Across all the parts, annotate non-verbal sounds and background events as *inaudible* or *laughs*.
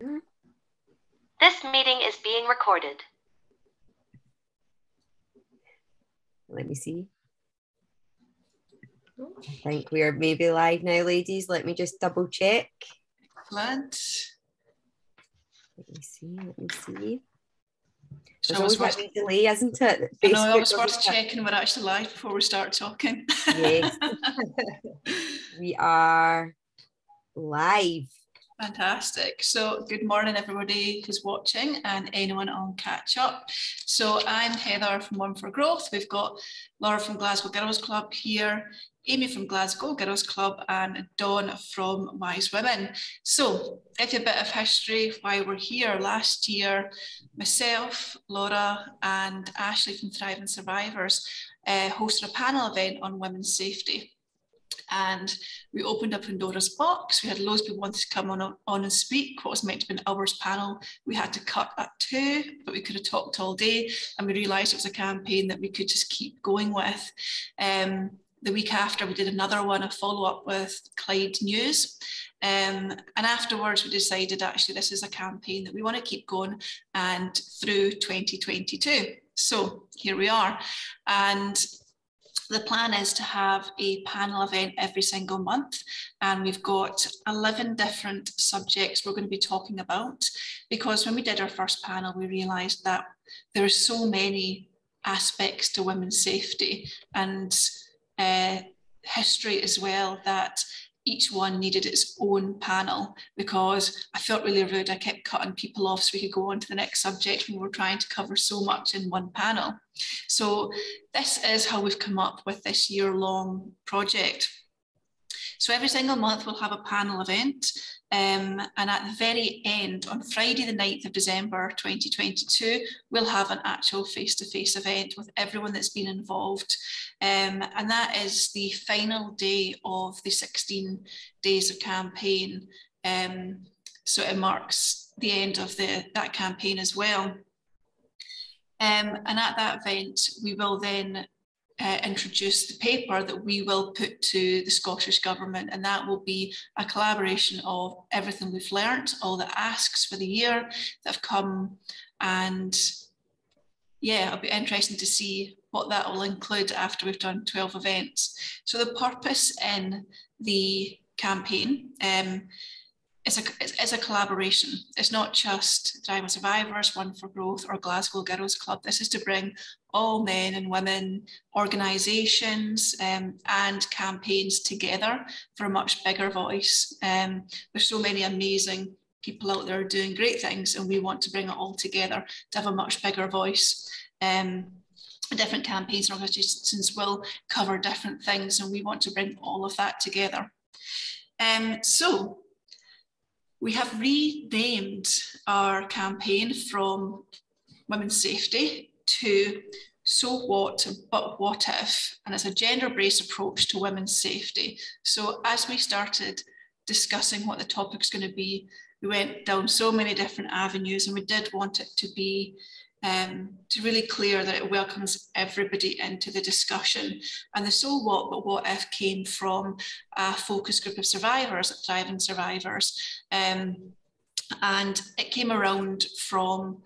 This meeting is being recorded. Let me see. I think we are maybe live now, ladies. Let me just double check. Excellent. Let me see. Let me see. So There's I was always that worth, wee delay, isn't it? I know, I was worth checking we're actually live before we start talking. Yes. *laughs* we are live. Fantastic. So, good morning, everybody who's watching and anyone on catch up. So, I'm Heather from One4Growth. We've got Laura from Glasglow Girls Club here, Amy from Glasgow Girls Club, and Dawn from Wise Women. So, if a bit of history why we're here last year, myself, Laura, and Ashley from Thriving Survivors uh, hosted a panel event on women's safety and we opened up Pandora's box. We had loads of people wanting to come on, on and speak. What was meant to be an hour's panel, we had to cut at two, but we could have talked all day. And we realised it was a campaign that we could just keep going with. Um, the week after, we did another one, a follow up with Clyde News. Um, and afterwards, we decided actually this is a campaign that we want to keep going and through 2022. So here we are. And the plan is to have a panel event every single month, and we've got 11 different subjects we're going to be talking about. Because when we did our first panel, we realised that there are so many aspects to women's safety and uh, history as well that each one needed its own panel because I felt really rude. I kept cutting people off so we could go on to the next subject when we were trying to cover so much in one panel. So this is how we've come up with this year long project. So every single month we'll have a panel event um, and at the very end, on Friday the 9th of December 2022, we'll have an actual face-to-face event with everyone that's been involved. Um, and that is the final day of the 16 days of campaign. Um, so it marks the end of the, that campaign as well. Um, and at that event, we will then uh, introduce the paper that we will put to the Scottish Government, and that will be a collaboration of everything we've learnt, all the asks for the year that have come, and yeah, it'll be interesting to see what that will include after we've done 12 events. So the purpose in the campaign um, is a, is a collaboration. It's not just Thriving Survivors, One4Growth or Glasgow Girls Club. This is to bring all men and women, organisations um, and campaigns together for a much bigger voice. Um, there's so many amazing people out there doing great things and we want to bring it all together to have a much bigger voice. Um, different campaigns and organisations will cover different things and we want to bring all of that together. Um, so we have renamed our campaign from women's safety to so what but what if? And it's a gender-based approach to women's safety. So as we started discussing what the topic is going to be we went down so many different avenues and we did want it to be um, to really clear that it welcomes everybody into the discussion. And the so what but what if came from a focus group of survivors, thriving survivors. Um, and it came around from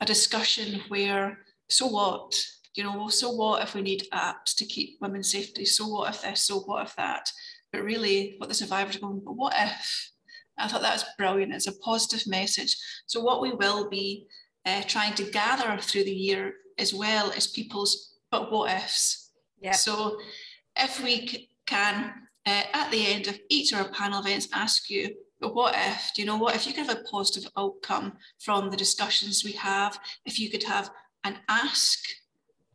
a discussion where so what, you know, so what if we need apps to keep women's safety? So what if this? So what if that? But really, what the survivors are going, but what if? I thought that was brilliant. It's a positive message. So what we will be uh, trying to gather through the year as well as people's but what ifs. Yeah. So if we c- can, uh, at the end of each of our panel events, ask you, but what if, do you know what, if you could have a positive outcome from the discussions we have, if you could have an ask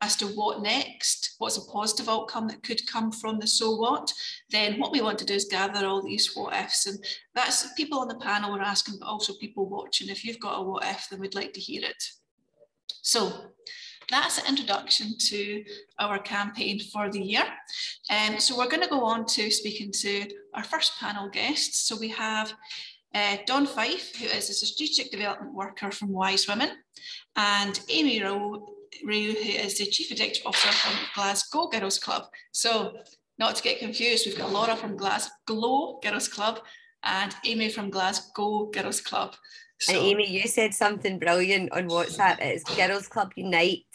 as to what next, what's a positive outcome that could come from the so what, then what we want to do is gather all these what ifs. And that's people on the panel were asking, but also people watching. If you've got a what if, then we'd like to hear it. So that's an introduction to our campaign for the year. Um, so we're going to go on to speaking to our first panel guests. So we have uh, Dawn Fyfe, who is a strategic development worker from Wise Women, and Amy Rowe, Rew, who is the Chief Executive Officer from Glasglow Girls Club. So not to get confused, we've got Laura from Glasgow Girls Club and Amy from Glasgow Girls Club. So, and Amy, you said something brilliant on WhatsApp. It's Girls Club Unite.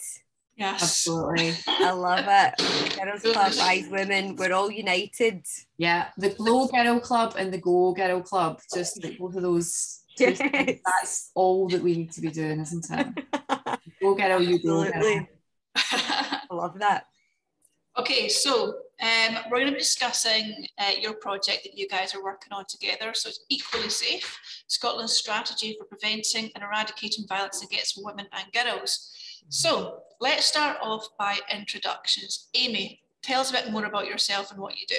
Yes. Absolutely. *laughs* I love it. Girls Club, Wise Women, we're all united. Yeah, the Glow Girl Club and the Go Girl Club, just both of those. Yes. That's all that we need to be doing, isn't it? *laughs* go Girl, you go. I love that. Okay, so um, we're going to be discussing uh, your project that you guys are working on together. So it's Equally Safe, Scotland's strategy for preventing and eradicating violence against women and girls. So let's start off by introductions. Amy, tell us a bit more about yourself and what you do.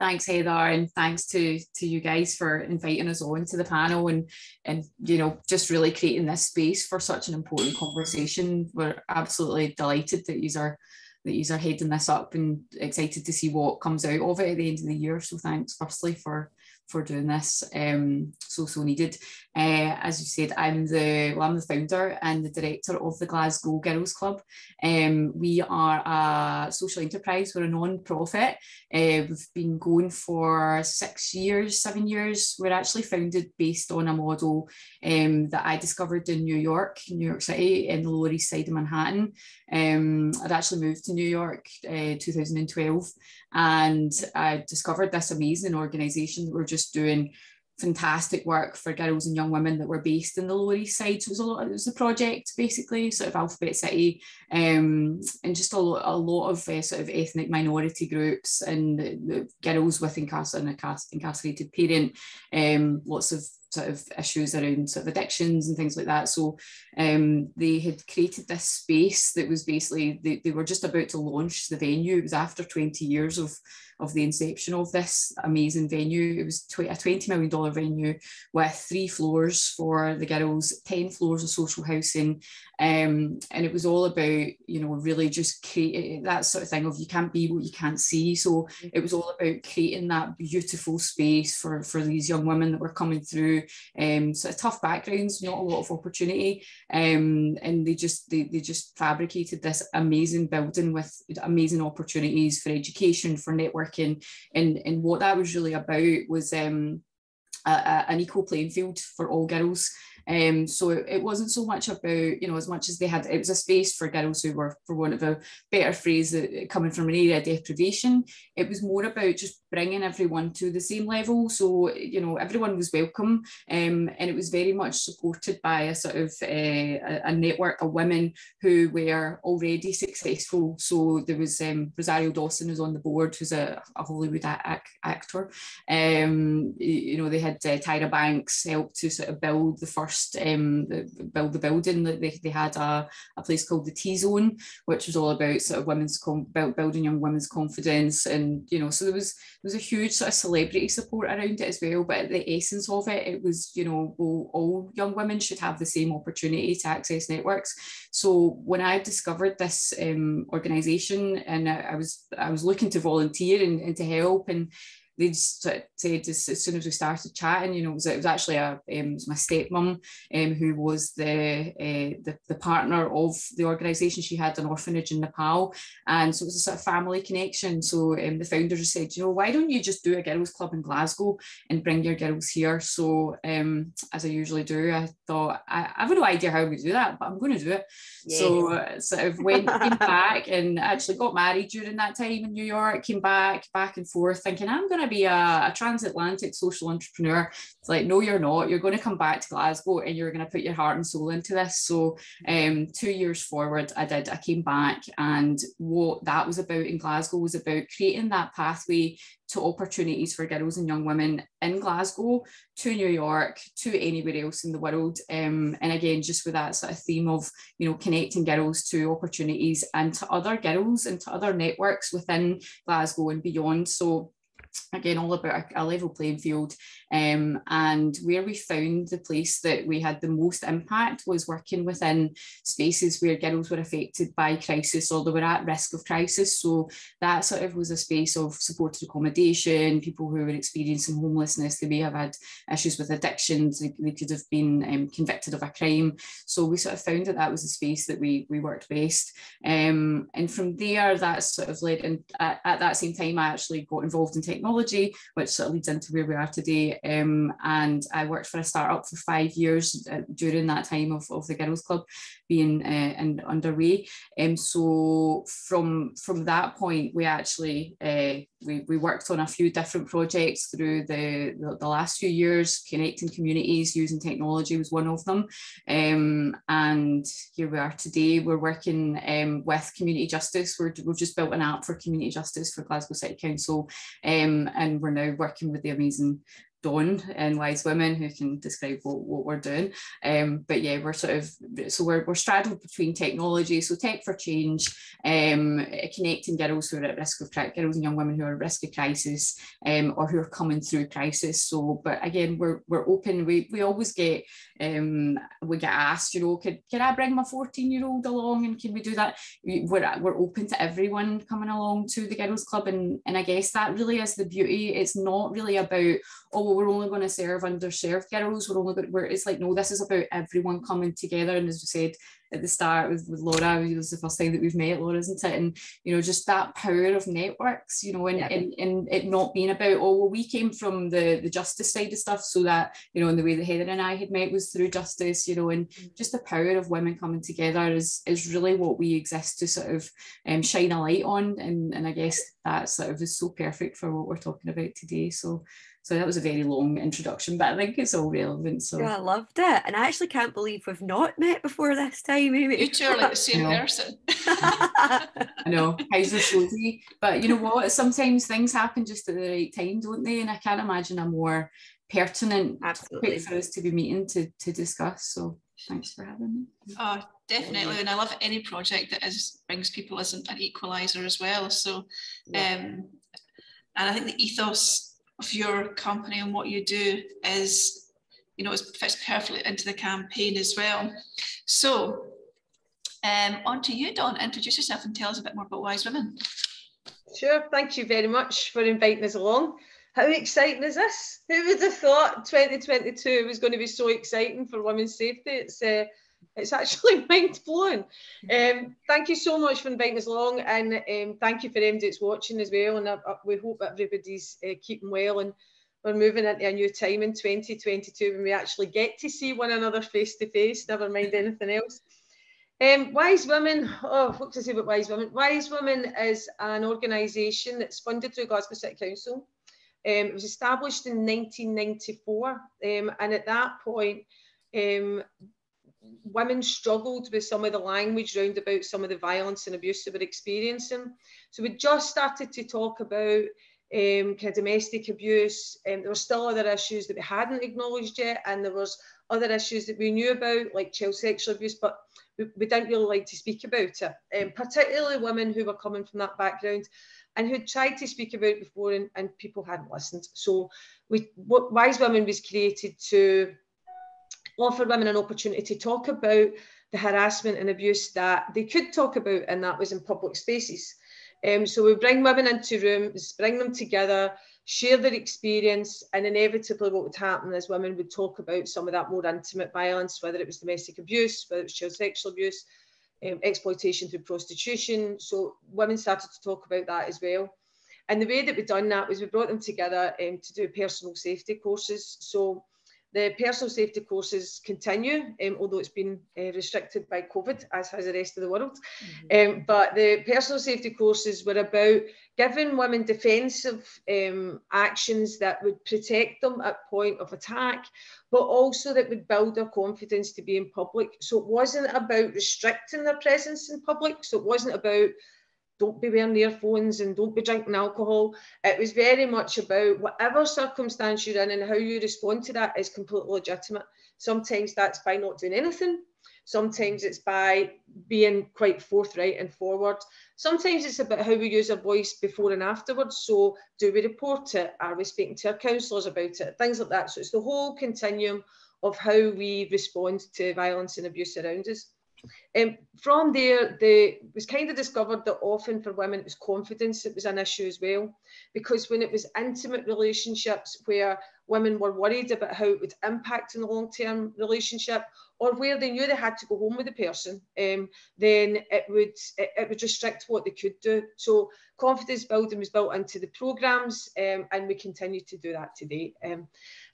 Thanks, Heather, and thanks to to you guys for inviting us on to the panel and and you know just really creating this space for such an important conversation. We're absolutely delighted that you are that you are heading this up and excited to see what comes out of it at the end of the year. So thanks firstly for for doing this um, so so needed. Uh, as you said I'm the well, I'm the founder and the director of the Glasgow Girls Club. Um, we are a social enterprise. We're a non-profit. Uh, we've been going for six years seven years. We're actually founded based on a model um, that I discovered in New York New York City in the Lower East Side of Manhattan. Um, I'd actually moved to New York uh, 2012 and I discovered this amazing organisation that were just doing fantastic work for girls and young women that were based in the Lower East Side. So it was a lot, it was a project basically, sort of Alphabet City, um, and just a lot, a lot of uh, sort of ethnic minority groups and the, the girls with incarcerated, incarcerated parent, um, lots of sort of issues around sort of addictions and things like that. So um, they had created this space that was basically they, they were just about to launch the venue. It was after 20 years of of the inception of this amazing venue. It was a $20 million venue with three floors for the girls, 10 floors of social housing. Um, and it was all about, you know, really just create that sort of thing of you can't be what you can't see. So it was all about creating that beautiful space for, for these young women that were coming through um, sort of tough backgrounds, not a lot of opportunity. Um, and they just they, they just fabricated this amazing building with amazing opportunities for education, for networking, and, and what that was really about was um, a, a, an equal playing field for all girls. Um, so it, wasn't so much about, you know, as much as they had, it was a space for girls who were, for want of a better phrase, uh, coming from an area of deprivation. It was more about just bringing everyone to the same level. So, you know, everyone was welcome. Um, and it was very much supported by a sort of uh, a, a, network of women who were already successful. So there was um, Rosario Dawson who's on the board, who's a, a Hollywood actor. Um, you know, they had uh, Tyra Banks help to sort of build the first first um, build the building. They, they had a, a place called the T Zone, which was all about sort of women's com- building young women's confidence, and you know, so there was there was a huge sort of celebrity support around it as well. But the essence of it, it was you know, well, all young women should have the same opportunity to access networks. So when I discovered this um, organisation, and I, I was I was looking to volunteer and, and to help and they just said as, as soon as we started chatting, you know, it was, it was actually a um, was my stepmom um, who was the, uh, the the partner of the organisation. She had an orphanage in Nepal, and so it was a sort of family connection. So um, the founders said, you know, why don't you just do a girls' club in Glasgow and bring your girls here? So um, as I usually do, I thought I, I have no idea how we do that, but I'm going to do it. Yes. So uh, sort of went came back and actually got married during that time in New York. Came back back and forth, thinking I'm going to to be a, a transatlantic social entrepreneur. It's like, no, you're not. You're going to come back to Glasgow and you're going to put your heart and soul into this. So, um, two years forward, I did. I came back, and what that was about in Glasgow was about creating that pathway to opportunities for girls and young women in Glasgow, to New York, to anywhere else in the world. Um, and again, just with that sort of theme of, you know, connecting girls to opportunities and to other girls and to other networks within Glasgow and beyond. So again all about a, level playing field. Um, and where we found the place that we had the most impact was working within spaces where girls were affected by crisis or they were at risk of crisis. So that sort of was a space of supported accommodation people who were experiencing homelessness they may have had issues with addictions they, they could have been um, convicted of a crime. So we sort of found that that was a space that we we worked best. Um, and from there that sort of led and at, at that same time I actually got involved in technology technology, which sort of leads into where we are today. Um, and I worked for a startup for five years uh, during that time of, of the Girls Club being uh, and underway. Um, so from from that point, we actually uh, we, we worked on a few different projects through the, the, the, last few years. Connecting communities using technology was one of them. Um, and here we are today. We're working um, with Community Justice. We're, we've just built an app for Community Justice for Glasgow City Council. Um, Um, and we're now working with the amazing Dawn and Wise Women who can describe what, what we're doing. Um, but yeah, we're sort of, so we're, we're straddled between technology, so tech for change, um, connecting girls who are at risk of, girls and young women who are at risk of crisis um, or who are coming through crisis. So, but again, we're, we're open, we, we always get, um, we get asked, you know, could, can I bring my 14 year old along and can we do that? We're, we're open to everyone coming along to the Girls Club. And, and I guess that really is the beauty. It's not really about, oh, we're only going to serve underserved girls. We're only going. We're, it's like no, this is about everyone coming together. And as we said at the start with, with Laura, it was the first time that we've met Laura, isn't it? And you know, just that power of networks. You know, and yeah. and, and it not being about oh well, we came from the the justice side of stuff, so that you know, in the way that Heather and I had met was through justice. You know, and mm. just the power of women coming together is is really what we exist to sort of um, shine a light on. And and I guess that sort of is so perfect for what we're talking about today. So so that was a very long introduction, but I think it's all relevant. So yeah, I loved it. And I actually can't believe we've not met before this time. Amy. You two are like the same person. *laughs* I know. How's the But you know what? Sometimes things happen just at the right time, don't they? And I can't imagine a more pertinent Absolutely. for us to be meeting to, to discuss. So thanks for having me. Oh, definitely. And I love any project that is brings people as an, an equalizer as well. So yeah. um and I think the ethos of your company and what you do is, you know, it fits perfectly into the campaign as well. So um, on to you, Dawn. Introduce yourself and tell us a bit more about Wise Women. Sure. Thank you very much for inviting us along. How exciting is this? Who would have thought 2022 was going to be so exciting for women's safety? It's uh, it's actually *laughs* mind blowing. Um, *laughs* thank you so much for inviting us along, and um, thank you for everybody that's watching as well. And uh, uh, we hope everybody's uh, keeping well. And we're moving into a new time in 2022 when we actually get to see one another face to face. Never mind *laughs* anything else. Um, Wise Women, oh, what to say about Wise Women? Wise Women is an organisation that's funded through Glasgow City Council. Um, it was established in 1994, um, and at that point, um, women struggled with some of the language round about some of the violence and abuse they were experiencing. So we just started to talk about um, kind of domestic abuse. and um, there were still other issues that we hadn't acknowledged yet, and there was other issues that we knew about, like child sexual abuse, but we, we didn't really like to speak about it. Um, particularly women who were coming from that background and who tried to speak about it before and, and people hadn't listened. So we, Wise Women was created to offer women an opportunity to talk about the harassment and abuse that they could talk about, and that was in public spaces. Um, so we bring women into rooms, bring them together, share their experience, and inevitably what would happen is women would talk about some of that more intimate violence, whether it was domestic abuse, whether it was child sexual abuse, um, exploitation through prostitution. So women started to talk about that as well. And the way that we done that was we brought them together um, to do personal safety courses. So the personal safety courses continue, um, although it's been uh, restricted by COVID, as has the rest of the world. Mm-hmm. Um, but the personal safety courses were about giving women defensive um, actions that would protect them at point of attack, but also that would build their confidence to be in public. So it wasn't about restricting their presence in public. So it wasn't about don't be wearing earphones and don't be drinking alcohol. It was very much about whatever circumstance you're in and how you respond to that is completely legitimate. Sometimes that's by not doing anything. Sometimes it's by being quite forthright and forward. Sometimes it's about how we use our voice before and afterwards. So, do we report it? Are we speaking to our counsellors about it? Things like that. So, it's the whole continuum of how we respond to violence and abuse around us. Um, from there, the was kind of discovered that often for women it was confidence that was an issue as well, because when it was intimate relationships where women were worried about how it would impact in the long-term relationship, or where they knew they had to go home with the person, um, then it would it, it, would restrict what they could do. So confidence building was built into the programs, um, and we continue to do that today.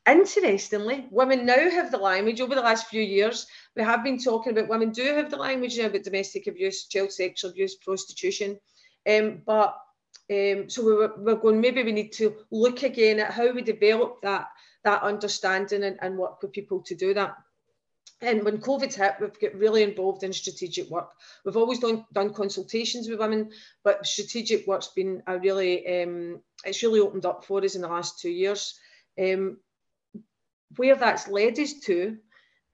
Interestingly, women now have the language over the last few years. We have been talking about women do have the language now about domestic abuse, child sexual abuse, prostitution. Um, but um, so we were, we're going, maybe we need to look again at how we develop that, that understanding and, and work with people to do that. And when COVID hit, we've got really involved in strategic work. We've always done, done consultations with women, but strategic work's been a really, um, it's really opened up for us in the last two years. Um, where that's led us to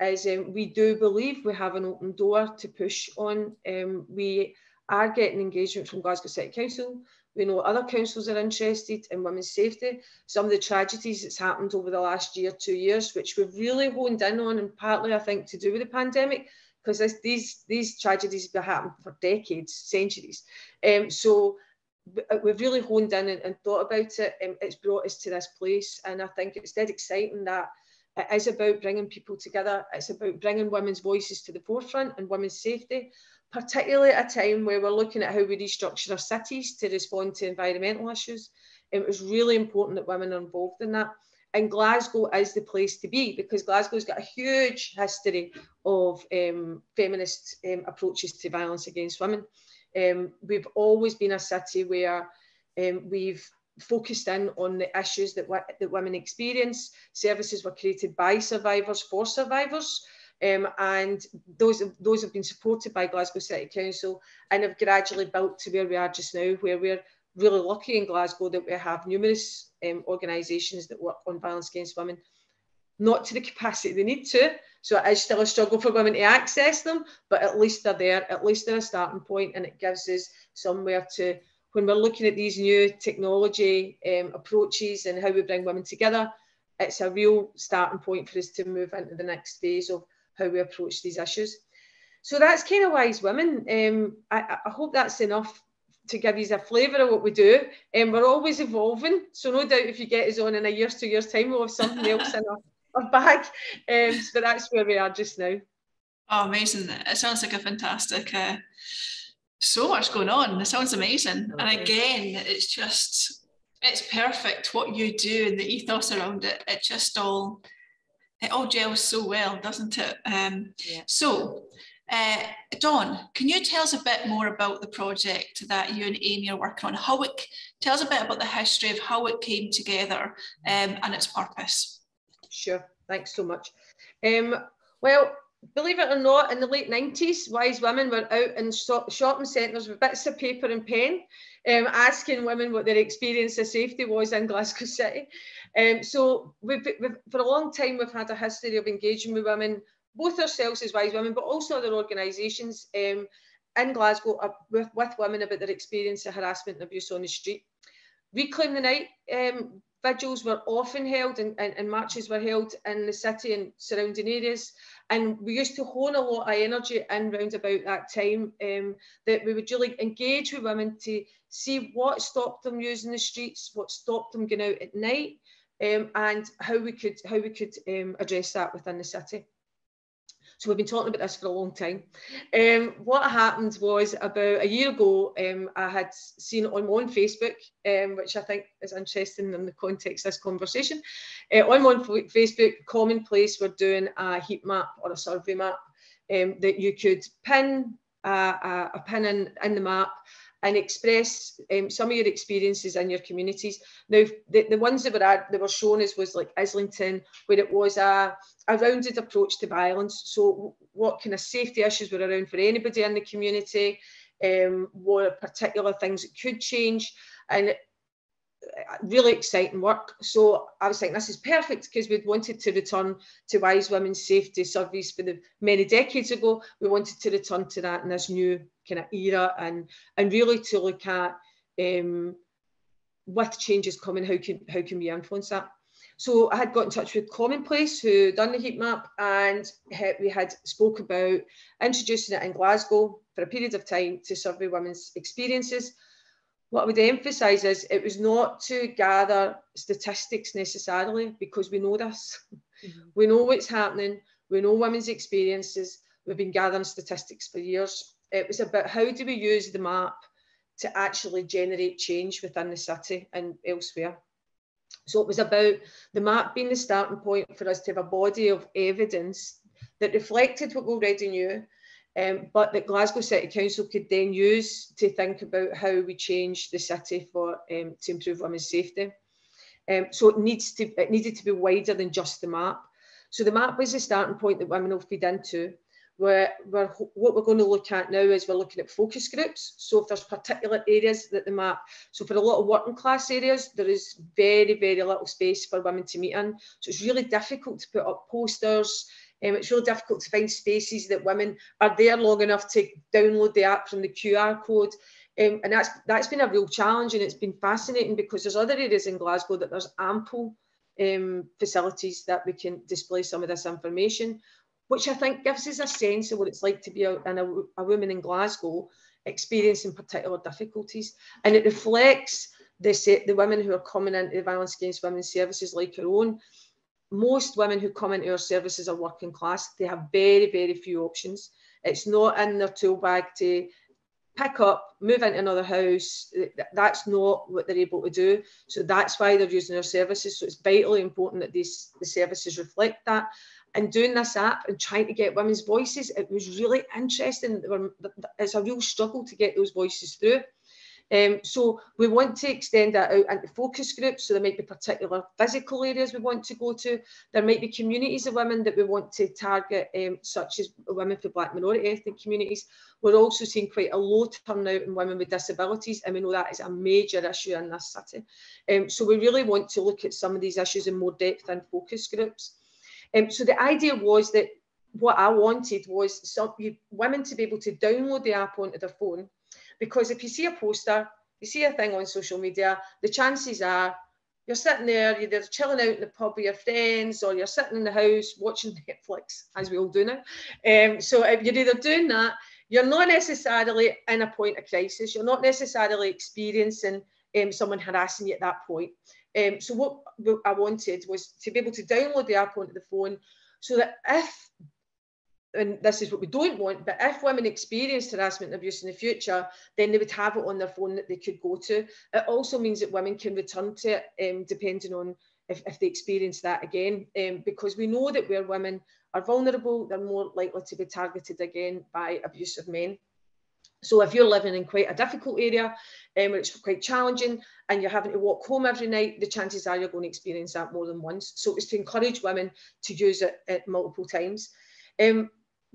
is um, we do believe we have an open door to push on. Um, we are getting engagement from Glasgow City Council. We know other councils are interested in women's safety. Some of the tragedies that's happened over the last year, two years, which we've really honed in on, and partly I think to do with the pandemic, because these these tragedies have happened for decades, centuries. Um, so uh, we've really honed in and, and thought about it. Um, it's brought us to this place, and I think it's dead exciting that it is about bringing people together. It's about bringing women's voices to the forefront and women's safety, particularly at a time where we're looking at how we restructure our cities to respond to environmental issues. It was really important that women are involved in that. And Glasgow is the place to be because Glasgow's got a huge history of um, feminist um, approaches to violence against women. Um, we've always been a city where um, we've focused in on the issues that, that women experience. Services were created by survivors for survivors. Um, and those, those have been supported by Glasgow City Council and have gradually built to where we are just now, where we're really lucky in Glasgow that we have numerous um, organisations that work on violence against women, not to the capacity they need to. So it is still a struggle for women to access them, but at least they're there, at least they're a starting point, and it gives us somewhere to when we're looking at these new technology um, approaches and how we bring women together, it's a real starting point for us to move into the next phase of how we approach these issues. So that's kind of wise women. Um, I, I, hope that's enough to give you a flavour of what we do. And um, we're always evolving. So no doubt if you get us on in a year's, two years time, we'll have something else in our, our bag. Um, so that's where we are just now. Oh, amazing. It sounds like a fantastic uh, so much going on. It sounds amazing. Okay. And again, it's just it's perfect what you do and the ethos around it. It just all it all gels so well, doesn't it? Um, yeah. So, uh, Dawn, can you tell us a bit more about the project that you and Amy are working on? How it tell us a bit about the history of how it came together um, and its purpose. Sure. Thanks so much. Um, well, believe it or not, in the late 90s, wise women were out in shopping centres with bits of paper and pen, um, asking women what their experience of safety was in Glasgow *laughs* City. Um, so we've, we've, for a long time, we've had a history of engaging with women, both ourselves as wise women, but also other organisations um, in Glasgow uh, with, with women about their experience of harassment and abuse on the street. Reclaim the Night um, vigils were often held and, and, and, marches were held in the city and surrounding areas. And we used to hone a lot of energy in round about that time um, that we would really engage with women to see what stopped them using the streets, what stopped them going out at night, um, and how we could how we could um, address that within the city. So we've been talking about this for a long time. Um, what happened was about a year ago, um, I had seen on my own Facebook, um, which I think is interesting in the context of this conversation. Uh, on my own Facebook, Commonplace were doing a heat map or a survey map um, that you could pin a, a, a pin in, in the map and express um, some of your experiences in your communities. Now, the, the ones that were at, that were shown as was like Islington, where it was a, a rounded approach to violence. So, what kind of safety issues were around for anybody in the community? Um, what particular things that could change? And really exciting work. So I was thinking this is perfect because we'd wanted to return to Wise Women's Safety Surveys for the many decades ago. We wanted to return to that in this new kind of era and and really to look at um, with changes coming, how can how can we influence that? So I had got in touch with Commonplace, who done the heat map, and we had spoke about introducing it in Glasgow for a period of time to survey women's experiences. What I would emphasise is it was not to gather statistics necessarily, because we know this. Mm-hmm. We know what's happening. We know women's experiences. We've been gathering statistics for years. It was about how do we use the map to actually generate change within the city and elsewhere. So it was about the map being the starting point for us to have a body of evidence that reflected what we already knew, um, but that Glasgow City Council could then use to think about how we change the city for um, to improve women's safety. Um, so it needs to it needed to be wider than just the map. So the map was the starting point that women will feed into. We're, we're, what we're going to look at now is we're looking at focus groups. So if there's particular areas that the map, so for a lot of working class areas, there is very, very little space for women to meet in. So it's really difficult to put up posters. Um, it's really difficult to find spaces that women are there long enough to download the app from the QR code. Um, and that's that's been a real challenge and it's been fascinating because there's other areas in Glasgow that there's ample um, facilities that we can display some of this information which I think gives us a sense of what it's like to be a, a, a woman in Glasgow experiencing particular difficulties. And it reflects the, the women who are coming into the violence against women services like our own. Most women who come into our services are working class. They have very, very few options. It's not in their tool bag to pick up, move into another house. That's not what they're able to do. So that's why they're using our services. So it's vitally important that these the services reflect that and doing this app and trying to get women's voices, it was really interesting. It's a real struggle to get those voices through. Um, so we want to extend that out into focus groups. So there might be particular physical areas we want to go to. There might be communities of women that we want to target, um, such as women for Black minority ethnic communities. We're also seeing quite a low turnout in women with disabilities, and we know that is a major issue in this city. Um, so we really want to look at some of these issues in more depth in focus groups. Um, so the idea was that what I wanted was some you, women to be able to download the app onto their phone, because if you see a poster, you see a thing on social media, the chances are you're sitting there, you're chilling out in the pub with your friends, or you're sitting in the house watching *laughs* Netflix, as we all do now. Um, so if you're either doing that, you're not necessarily in a point of crisis, you're not necessarily experiencing um, someone harassing you at that point. Um, so what I wanted was to be able to download the app onto the phone so that if, and this is what we don't want, but if women experienced harassment and abuse in the future, then they would have it on their phone that they could go to. It also means that women can return to it um, depending on if, if they experience that again, um, because we know that where women are vulnerable, they're more likely to be targeted again by abusive men. So if you're living in quite a difficult area um, where it's quite challenging and you're having to walk home every night, the chances are you're going to experience that more than once. So it's to encourage women to use it at multiple times. Um,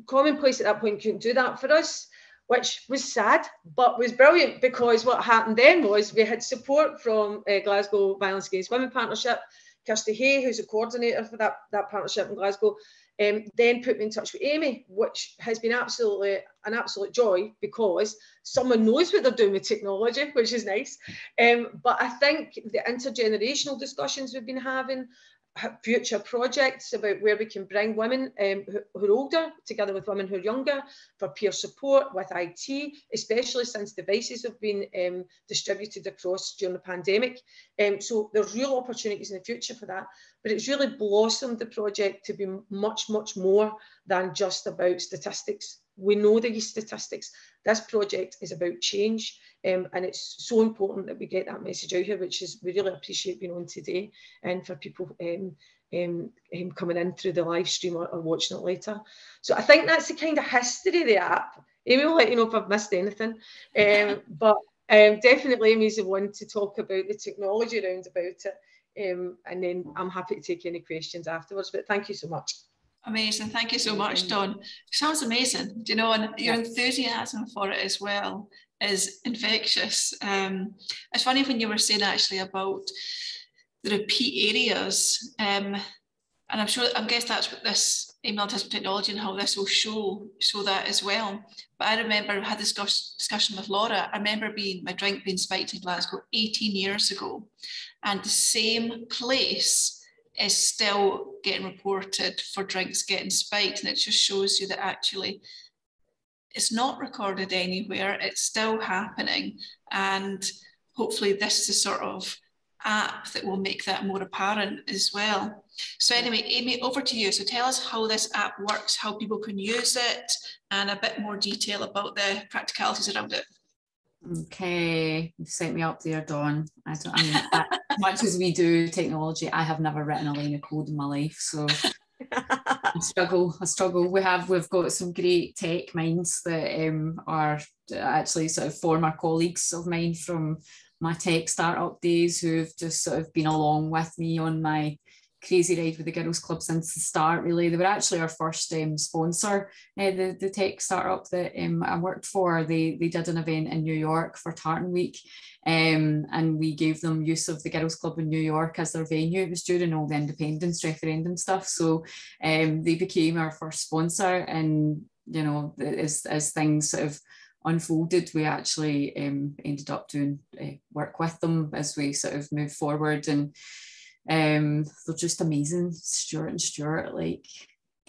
commonplace at that point couldn't do that for us, which was sad, but was brilliant because what happened then was we had support from uh, Glasgow Violence Against Women Partnership, Kirsty Hay, who's a coordinator for that, that partnership in Glasgow, um, then put me in touch with Amy, which has been absolutely an absolute joy because someone knows what they're doing with technology, *laughs* which is nice. Um, but I think the intergenerational discussions we've been having, future projects about where we can bring women um, who, are older together with women who are younger for peer support with IT, especially since devices have been um, distributed across during the pandemic. Um, so there's real opportunities in the future for that, but it's really blossomed the project to be much, much more than just about statistics. We know these statistics. This project is about change um, and it's so important that we get that message out here, which is we really appreciate being on today and for people um, um, um, coming in through the live stream or, or, watching it later. So I think that's the kind of history of the app. Amy will let you know if I've missed anything. Um, *laughs* but um, definitely Amy's the one to talk about the technology around about it. Um, and then I'm happy to take any questions afterwards. But thank you so much. Amazing. Thank you so much, Dawn. Sounds amazing. Do you know, and your enthusiasm for it as well is infectious. Um, it's funny when you were saying actually about the repeat areas, um, and I'm sure I guess that's what this email test technology and how this will show show that as well. But I remember I had this discussion with Laura. I remember being my drink being spiked in Glasgow 18 years ago, and the same place is still getting reported for drinks getting spiked. And it just shows you that actually it's not recorded anywhere, it's still happening. And hopefully, this is a sort of app that will make that more apparent as well. So, anyway, Amy, over to you. So, tell us how this app works, how people can use it, and a bit more detail about the practicalities around it. Okay, you set me up there, Dawn. I don't. I mean, as much as we do technology, I have never written a line of code in my life, so I *laughs* struggle. I struggle. We have we've got some great tech minds that um, are actually sort of former colleagues of mine from my tech startup days who've just sort of been along with me on my crazy ride with the Girls Club since the start, really. They were actually our first um, sponsor, uh, the, the tech startup that um, I worked for. They, they did an event in New York for Tartan Week, um, and we gave them use of the Girls Club in New York as their venue. It was during all the independence referendum stuff. So um, they became our first sponsor, and you know, as, as things sort of unfolded, we actually um, ended up doing uh, work with them as we sort of move forward and um, they're just amazing. Stuart and Stuart, like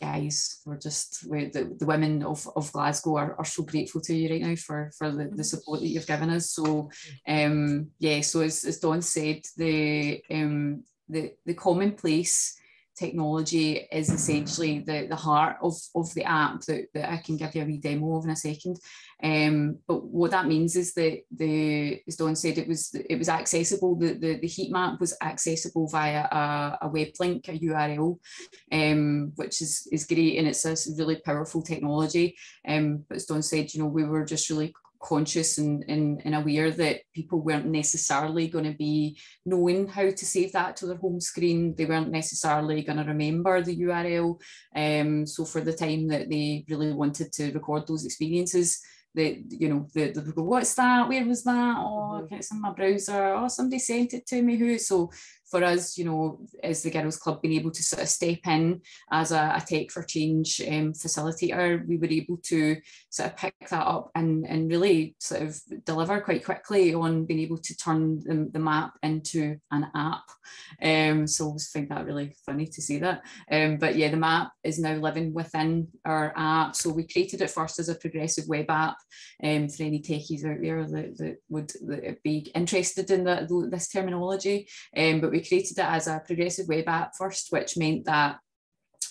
guys, we're just we the, the women of, of Glasgow are, are so grateful to you right now for for the, the support that you've given us. So um yeah, so as, as Dawn said, the um the the commonplace technology is essentially the, the heart of, of the app that, that I can give you a wee demo of in a second. Um, but what that means is that the, as Dawn said, it was it was accessible. The, the, the heat map was accessible via a, a web link, a URL, um, which is, is great and it's a really powerful technology. Um, but as Dawn said, you know, we were just really conscious and, and, and aware that people weren't necessarily going to be knowing how to save that to their home screen. They weren't necessarily going to remember the URL. Um, so for the time that they really wanted to record those experiences, that you know the, the go, what's that? Where was that? Oh, mm-hmm. it's in my browser. Oh, somebody sent it to me. Who? So for us, you know, as the Girls Club, being able to sort of step in as a, a Tech for Change um, facilitator, we were able to sort of pick that up and, and really sort of deliver quite quickly on being able to turn the, the map into an app. Um, so I always think that really funny to see that. Um, but yeah, the map is now living within our app. So we created it first as a progressive web app um, for any techies out there that, that would that be interested in that, this terminology. Um, but we created it as a progressive web app first, which meant that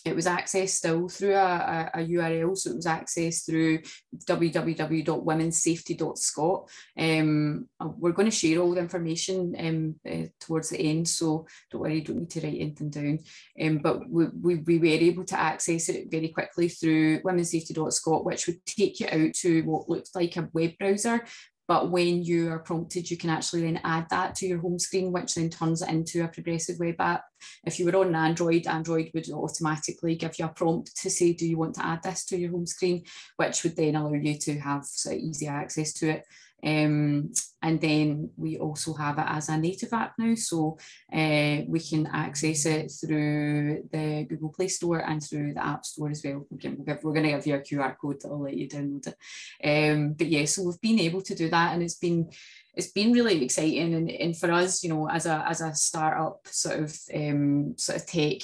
it was accessed still through a, a, a, URL. So it was accessed through www.womensafety.scot. Um, uh, we're going to share all the information um, uh, towards the end, so don't worry, you don't need to write anything down. Um, but we, we, we, were able to access it very quickly through womensafety.scot, which would take you out to what looked like a web browser, but when you are prompted, you can actually then add that to your home screen, which then turns it into a progressive web app. If you were on Android, Android would automatically give you a prompt to say, do you want to add this to your home screen, which would then allow you to have sort of easy access to it. Um, and then we also have it as a native app now, so uh, we can access it through the Google Play Store and through the App Store as well. we are going to give you a QR code that will let you download it. Um, but yeah, so we've been able to do that, and it's been it's been really exciting. And, and for us, you know, as a as a startup sort of um, sort of tech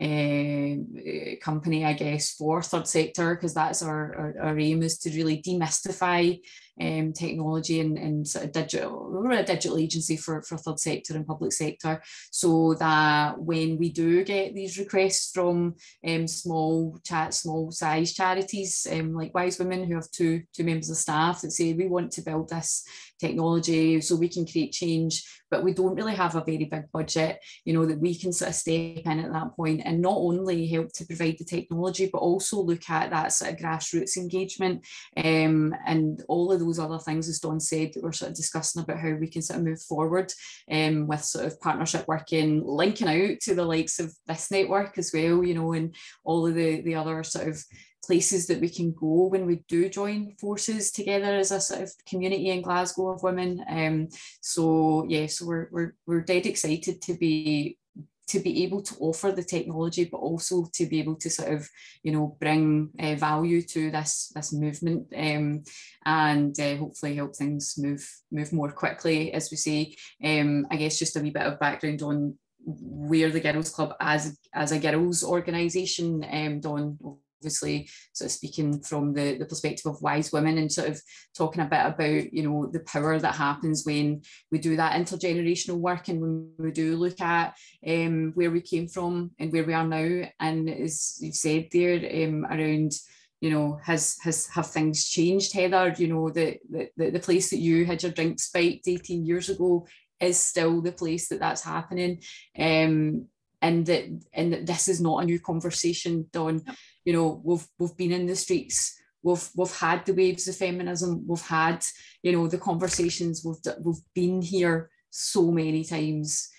uh, company, I guess, for third sector, because that's our, our, our, aim is to really demystify um, technology and, and sort of digital, we're a digital agency for, for third sector and public sector, so that when we do get these requests from um, small chat, small size charities um, like Wise Women who have two, two members of staff that say we want to build this technology so we can create change, but we don't really have a very big budget, you know, that we can sort of step in at that point and not only help to provide the technology, but also look at that sort of grassroots engagement um, and all of those other things, as Dawn said, that we're sort of discussing about how we can sort of move forward um, with sort of partnership working, linking out to the likes of this network as well, you know, and all of the, the other sort of places that we can go when we do join forces together as a sort of community in Glasgow of women. Um, so yeah, so we're, we're, we're dead excited to be to be able to offer the technology, but also to be able to sort of, you know, bring uh, value to this this movement um, and uh, hopefully help things move move more quickly. As we say, um, I guess just a wee bit of background on we're the Girls Club as as a girls organisation. Um, Dawn obviously sort of speaking from the, the perspective of wise women and sort of talking a bit about you know the power that happens when we do that intergenerational work and when we do look at um, where we came from and where we are now. And as you've said there um, around you know has has have things changed heather? You know the, the the place that you had your drink spiked 18 years ago is still the place that that's happening. Um and that and that this is not a new conversation Dawn you know we've we've been in the streets. We've we've had the waves of feminism. We've had you know the conversations. We've we've been here so many times.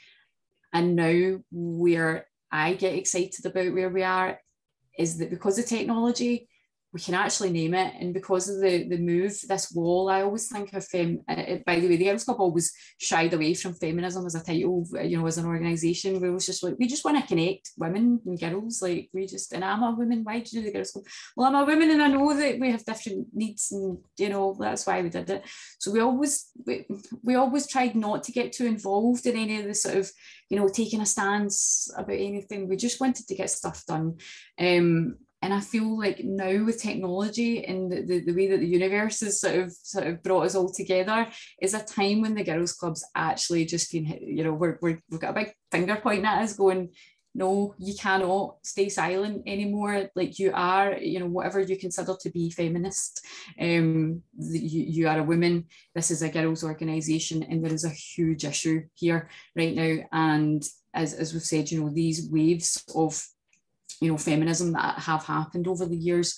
And now where I get excited about where we are is that because of technology we can actually name it. And because of the, the move, this wall, I always think of, um, uh, by the way, the Girls Club always shied away from feminism as a title, you know, as an organisation. We was just like, we just want to connect women and girls. Like, we just, and I'm a woman, why do you do the Girls Club? Well, I'm a woman and I know that we have different needs and, you know, that's why we did it. So we always, we, we always tried not to get too involved in any of the sort of, you know, taking a stance about anything. We just wanted to get stuff done. Um, and I feel like now with technology and the, the, the, way that the universe has sort of sort of brought us all together is a time when the girls clubs actually just been you know we're, we're, we've got a big finger pointing at us going no you cannot stay silent anymore. Like you are you know whatever you consider to be feminist. Um you, you are a woman. This is a girls organization and there is a huge issue here right now. And as, as we've said you know these waves of you know feminism that have happened over the years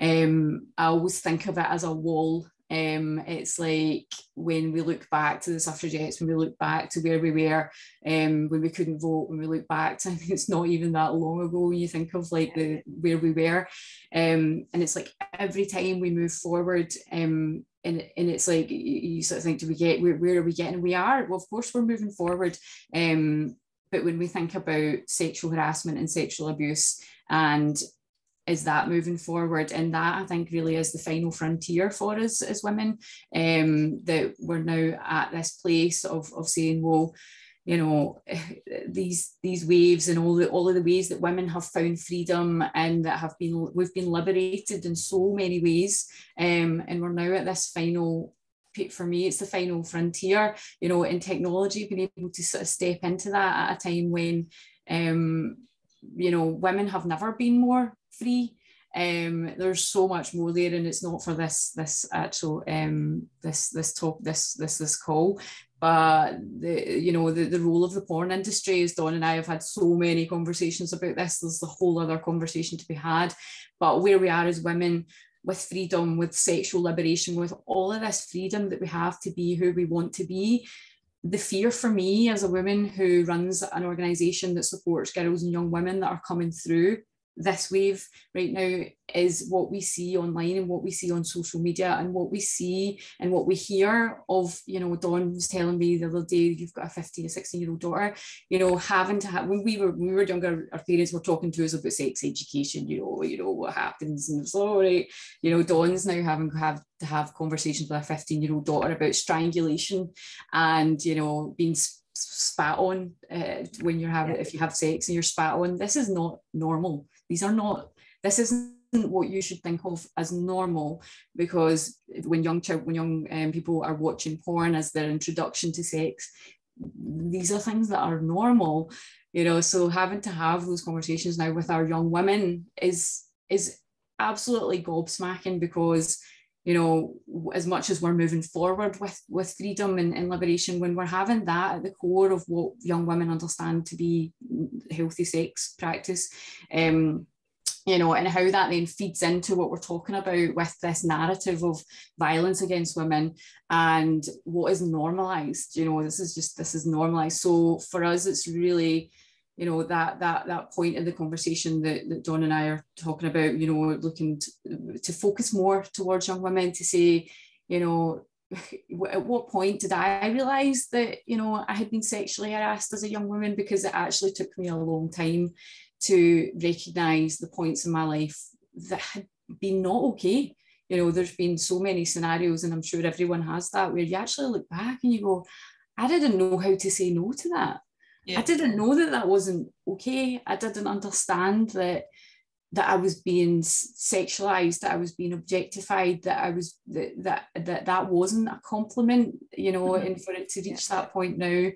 um, I always think of it as a wall um, it's like when we look back to the suffragettes, when we look back to where we were, um, when we couldn't vote, when we look back to *laughs* it's not even that long ago when you think of like the where we were. Um, and it's like every time we move forward, um, and, and it's like you, you sort of think, do we get where, where are we getting? We are, well, of course we're moving forward. Um, but when we think about sexual harassment and sexual abuse and is that moving forward and that i think really is the final frontier for us as women um, that we're now at this place of, of saying well you know *laughs* these these waves and all the all of the ways that women have found freedom and that have been we've been liberated in so many ways um, and we're now at this final for me, it's the final frontier, you know, in technology, being able to sort of step into that at a time when, um, you know, women have never been more free. Um, there's so much more there, and it's not for this this actual um, this this talk this this this call, but the you know the, the role of the porn industry is Dawn and I have had so many conversations about this. There's a whole other conversation to be had, but where we are as women, with freedom, with sexual liberation, with all of this freedom that we have to be who we want to be. The fear for me as a woman who runs an organisation that supports girls and young women that are coming through this wave right now is what we see online and what we see on social media and what we see and what we hear of you know Dawn was telling me the other day you've got a 15 or 16 year old daughter you know having to have when we were when we were younger our parents were talking to us about sex education you know you know what happens and so right you know Dawn's now having have to have conversations with a 15 year old daughter about strangulation and you know being spat on uh, when you're having if you have sex and you're spat on. This is not normal these are not, this isn't what you should think of as normal because when young when young um, people are watching porn as their introduction to sex, these are things that are normal, you know. So having to have those conversations now with our young women is is absolutely gobsmacking because you know, as much as we're moving forward with with freedom and, and liberation, when we're having that at the core of what young women understand to be healthy sex practice, um, you know, and how that then feeds into what we're talking about with this narrative of violence against women and what is normalized. You know, this is just this is normalized. So for us, it's really you know that that that point in the conversation that, that Dawn and I are talking about, you know, looking to, to focus more towards young women to say, you know, *laughs* at what point did I realise that you know I had been sexually harassed as a young woman because it actually took me a long time to recognise the points in my life that had been not okay. You know, there's been so many scenarios, and I'm sure everyone has that, where you actually look back and you go, I didn't know how to say no to that Yeah. I didn't know that that wasn't okay. I didn't understand that that I was being sexualized, that I was being objectified, that I was that that that, that wasn't a compliment, you know, Mhm. and for it to reach that point now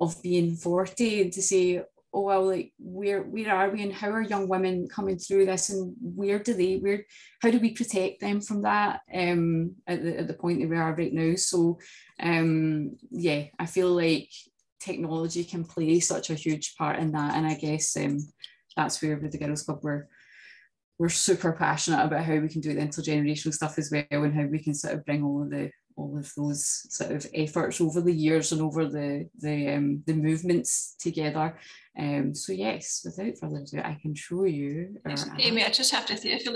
of being 40 and to say, oh well, like where where are we and how are young women coming through this and where do they where how do we protect them from that um at the, at the point that we are right now? So um yeah, I feel like technology can play such a huge part in that and I guess um that's where with the Girls Club we're we're super passionate about how we can do the intergenerational stuff as well and how we can sort of bring all of the all of those sort of efforts over the years and over the the um, the movements together. Um, so yes, without further ado, I can show you. our Yes. Amy, I just have to say, I feel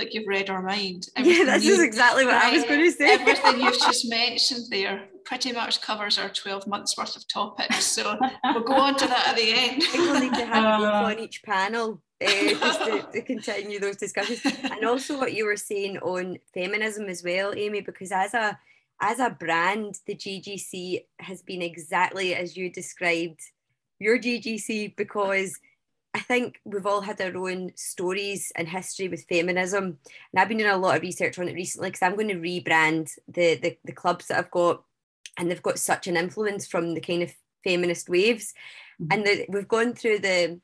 like you've read our mind. Yeah, Everything this you- is exactly what I was going to say. Everything you've just mentioned there pretty much covers our 12 months worth of topics. So we'll go on to that at the end. I think we'll need to have Uh. on each panel uh, just to, to continue those discussions. And also what you were saying on feminism as well, Amy, because as a as a brand, the GGC has been exactly as you described your GGC because I think we've all had our own stories and history with feminism. And I've been doing a lot of research on it recently because I'm going to rebrand the, the the clubs that I've got and they've got such an influence from the kind of feminist waves. Mm-hmm. And the, we've gone through the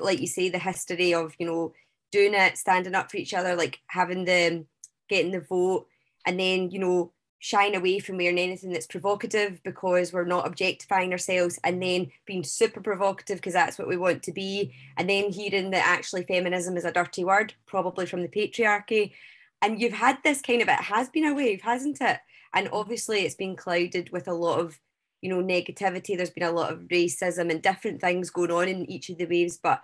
like you say the history of you know doing it standing up for each other like having the getting the vote and then you know shying away from wearing anything that's provocative because we're not objectifying ourselves and then being super provocative because that's what we want to be and then hearing that actually feminism is a dirty word probably from the patriarchy. And you've had this kind of it has been a wave hasn't it and mm-hmm. obviously it's been clouded with a lot of you know negativity. There's been a lot of racism and different things going on in each of the waves but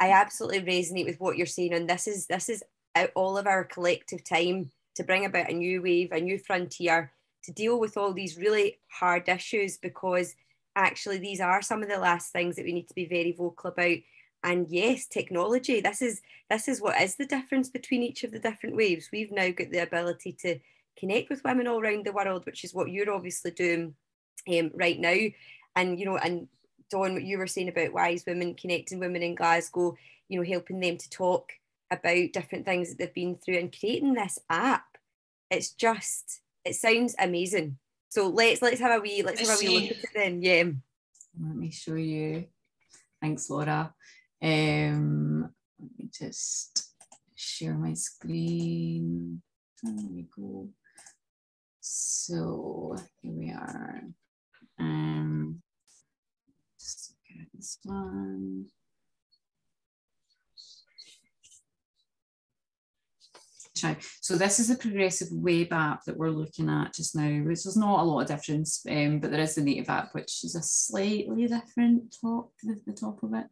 i mm-hmm. absolutely resonate with what you're saying. And this is this is uh, all of our collective time to bring about a new wave a new frontier to deal with all these really hard issues because actually these are some of the last things that we need to be very vocal about. And yes technology this is this is what is the difference between each of the different waves. We've now got the ability to connect with women all around the world which is what you're obviously doing um, right now. And you know, and Dawn, what you were saying about wise women connecting women in Glasgow, you know, helping them to talk about different things that they've been through and creating this app. It's just, it sounds amazing. So let's let's have a wee let's have a wee look at it then. Yeah. Let me show you. Thanks, Laura. Um, let me just share my screen. There we go. So here we are. Um, this one. So this is the progressive web app that we're looking at just now, which there's not a lot of difference, um, but there is the native app, which is a slightly different top, the, the top of it.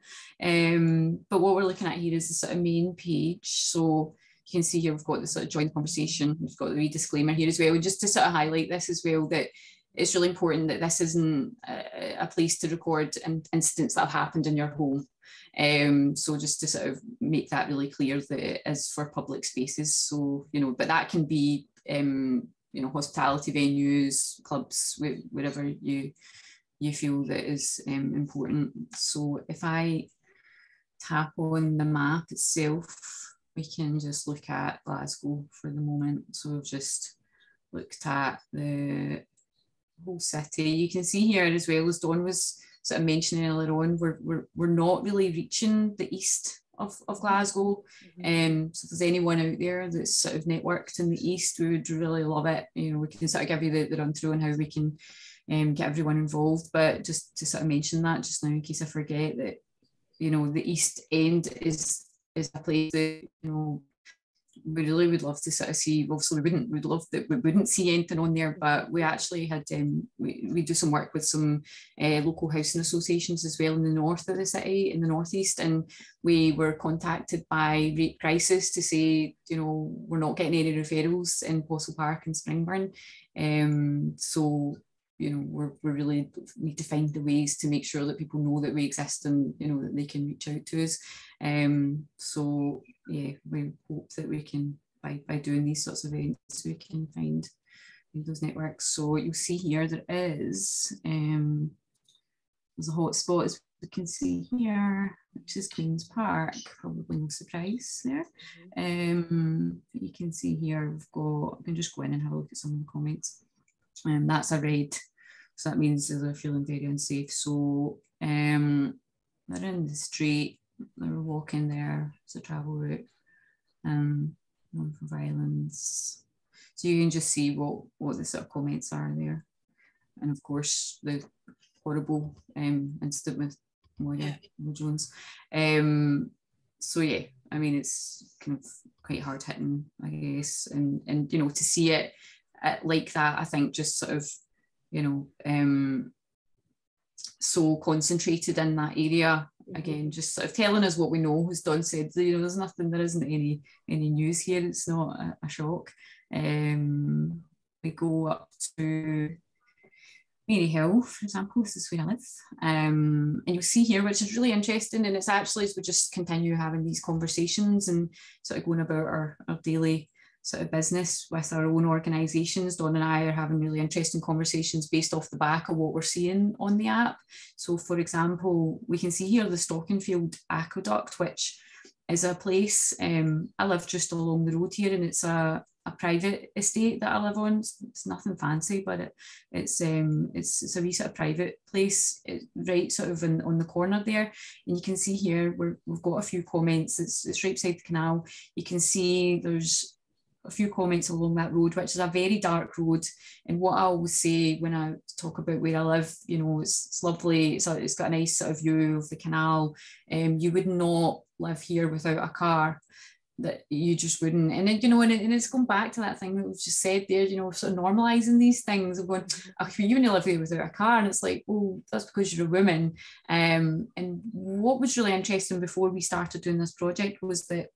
Um, but what we're looking at here is the sort of main page. So you can see here we've got the sort of joint conversation, we've got the wee disclaimer here as well. And just to sort of highlight this as well, that it's really important that this isn't a, a place to record in, incidents that have happened in your home. Um, so just to sort of make that really clear that it is for public spaces. So, you know, but that can be, um, you know, hospitality venues, clubs, wh- wherever you you feel that is um, important. So if I tap on the map itself, we can just look at Glasgow for the moment. So we've just looked at the whole city. You can see here as well as Dawn was sort of mentioning earlier on, we're, we're, we're not really reaching the east of, of Glasgow. Um, so if there's anyone out there that's sort of networked in the east, we would really love it. You know, we can sort of give you the, the run through on how we can um, get everyone involved. But just to sort of mention that just now in case I forget that, you know, the east end is is a place that, you know, we really would love to sort of see. Obviously, we wouldn't. We'd love that we wouldn't see anything on there, but we actually had um, we, we do some work with some uh, local housing associations as well in the north of the city, in the northeast, and we were contacted by Rape Crisis to say, you know, we're not getting any referrals in Possilpark and Springburn, um, so you know we're, we really need to find the ways to make sure that people know that we exist and you know that they can reach out to us um so yeah we hope that we can by by doing these sorts of events we can find those networks so you'll see here there is um there's a hotspot as you can see here, which is Queen's Park, probably no surprise there. Um, you can see here, we've got, I can just go in and have a look at some of the comments. And um, that's a red, so that means they're feeling very unsafe. So um, they're in the street, they're walking there, it's a travel route. Um, known for violence. So you can just see what, what the sort of comments are there. And of course, the horrible um, incident with Moira yeah. Jones. Um, so yeah, I mean, it's kind of quite hard hitting, I guess, and and you know to see it uh, like that, I think just sort of, you know, um, so concentrated in that area again just sort of telling us what we know as Dawn said you know there's nothing there isn't any any news here it's not a, a shock um we go up to Maryhill, for example, this is where I live. Um, and you'll see here, which is really interesting. And it's actually as we just continue having these conversations and sort of going about our, our daily sort of business with our own organisations. Dawn and I are having really interesting conversations based off the back of what we're seeing on the app. So, for example, we can see here the Stockingfield Aqueduct, which is a place. Um, I live just along the road here, and it's a, a private estate that I live on. It's, it's nothing fancy, but it, it's um, it's it's a wee sort of private place, it, right sort of in, on the corner there. And you can see here we have got a few comments. It's it's right beside the canal. You can see there's a few comments along that road, which is a very dark road. And what I always say when I talk about where I live, you know, it's, it's lovely. It's, it's got a nice sort of view of the canal. Um, you would not live here without a car. That you just wouldn't, and it, you know, and, it, and it's going back to that thing that we've just said there. You know, sort of normalizing these things of going, oh, you only live here without a car, and it's like, oh, that's because you're a woman. Um, and what was really interesting before we started doing this project was that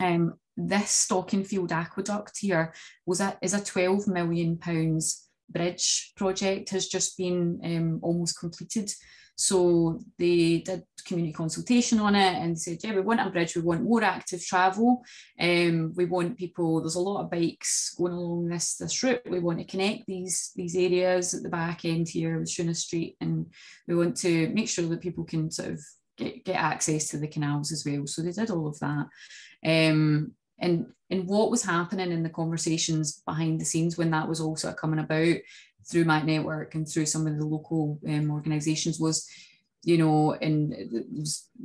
um, this Stockingfield aqueduct here was a, is a 12 million pounds bridge project has just been um, almost completed. So they did community consultation on it and said, yeah, we want a bridge, we want more active travel. Um, we want people, there's a lot of bikes going along this, this route. We want to connect these, these areas at the back end here with Shuna Street and we want to make sure that people can sort of get, get access to the canals as well. So they did all of that. Um, and and what was happening in the conversations behind the scenes when that was all sort of coming about through my network and through some of the local um, organisations was you know, and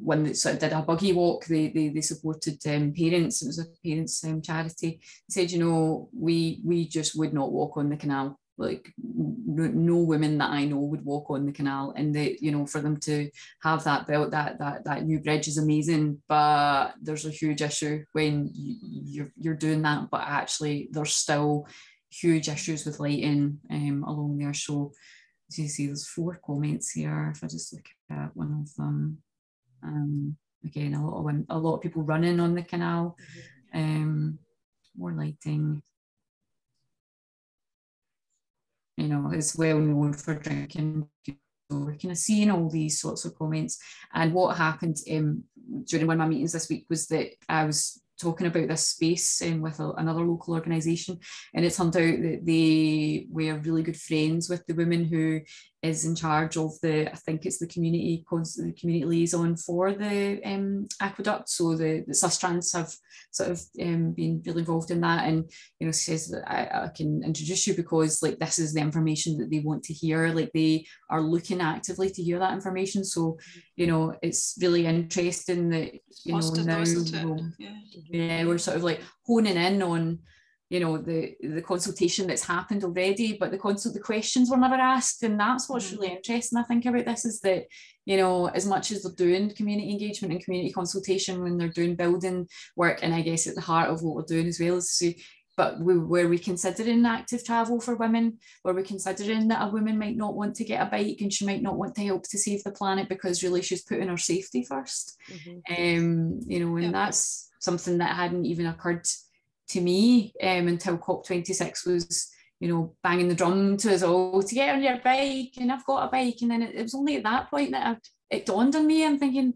when they sort of did a buggy walk, they they, they supported um, parents. It was a parents' um, charity. They said, you know, we we just would not walk on the canal like no women that I know would walk on the canal and they you know for them to have that built that that that new bridge is amazing but there's a huge issue when you, you're, you're doing that but actually there's still huge issues with lighting um, along there. So as you see there's four comments here. If I just look at one of them um, again a lot of a lot of people running on the canal. Mm-hmm. um, more lighting you know, is well known for drinking. We're kind of seeing all these sorts of comments. And what happened um, during one of my meetings this week was that I was talking about this space um, with a, another local organisation, and it turned out that they were really good friends with the woman who is in charge of the, I think it's the community the community liaison for the um, aqueduct. So the, the Sustrans have sort of um, been really involved in that. And, you know, says that I, I, can introduce you because like this is the information that they want to hear. Like they are looking actively to hear that information. So, you know, it's really interesting that, you know, now, yeah. yeah, we're sort of like honing in on you know the the consultation that's happened already but the consult the questions were never asked and that's what's mm-hmm. really interesting i think about this is that you know as much as they're doing community engagement and community consultation when they're doing building work and i guess at the heart of what we're doing as well is to but we, were we considering active travel for women? Were we considering that a woman might not want to get a bike and she might not want to help to save the planet because really she's putting her safety 1st mm-hmm. Um, you know, and yeah. that's something that hadn't even occurred to me um, until COP26 was, you know, banging the drum to us all to get on your bike and I've got a bike. And then it, it was only at that point that I, it dawned on me. I'm thinking,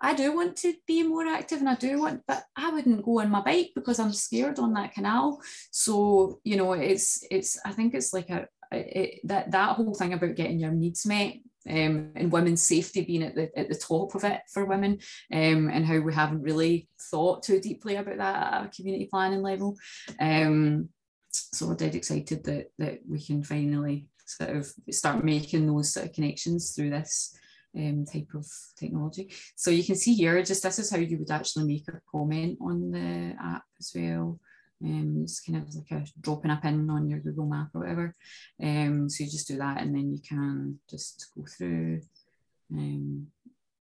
I do want to be more active and I do want, but I wouldn't go on my bike because I'm scared on that canal. So, you know, it's, it's, I think it's like a, it, that, that whole thing about getting your needs met um, and women's safety being at the at the top of it for women, um, and how we haven't really thought too deeply about that at a community planning level. Um, so we're dead excited that that we can finally sort of start making those sort of connections through this um, type of technology. So you can see here, just this is how you would actually make a comment on the app as well. Um, it's kind of like a dropping a pin on your Google map or whatever. Um, so you just do that and then you can just go through. Um,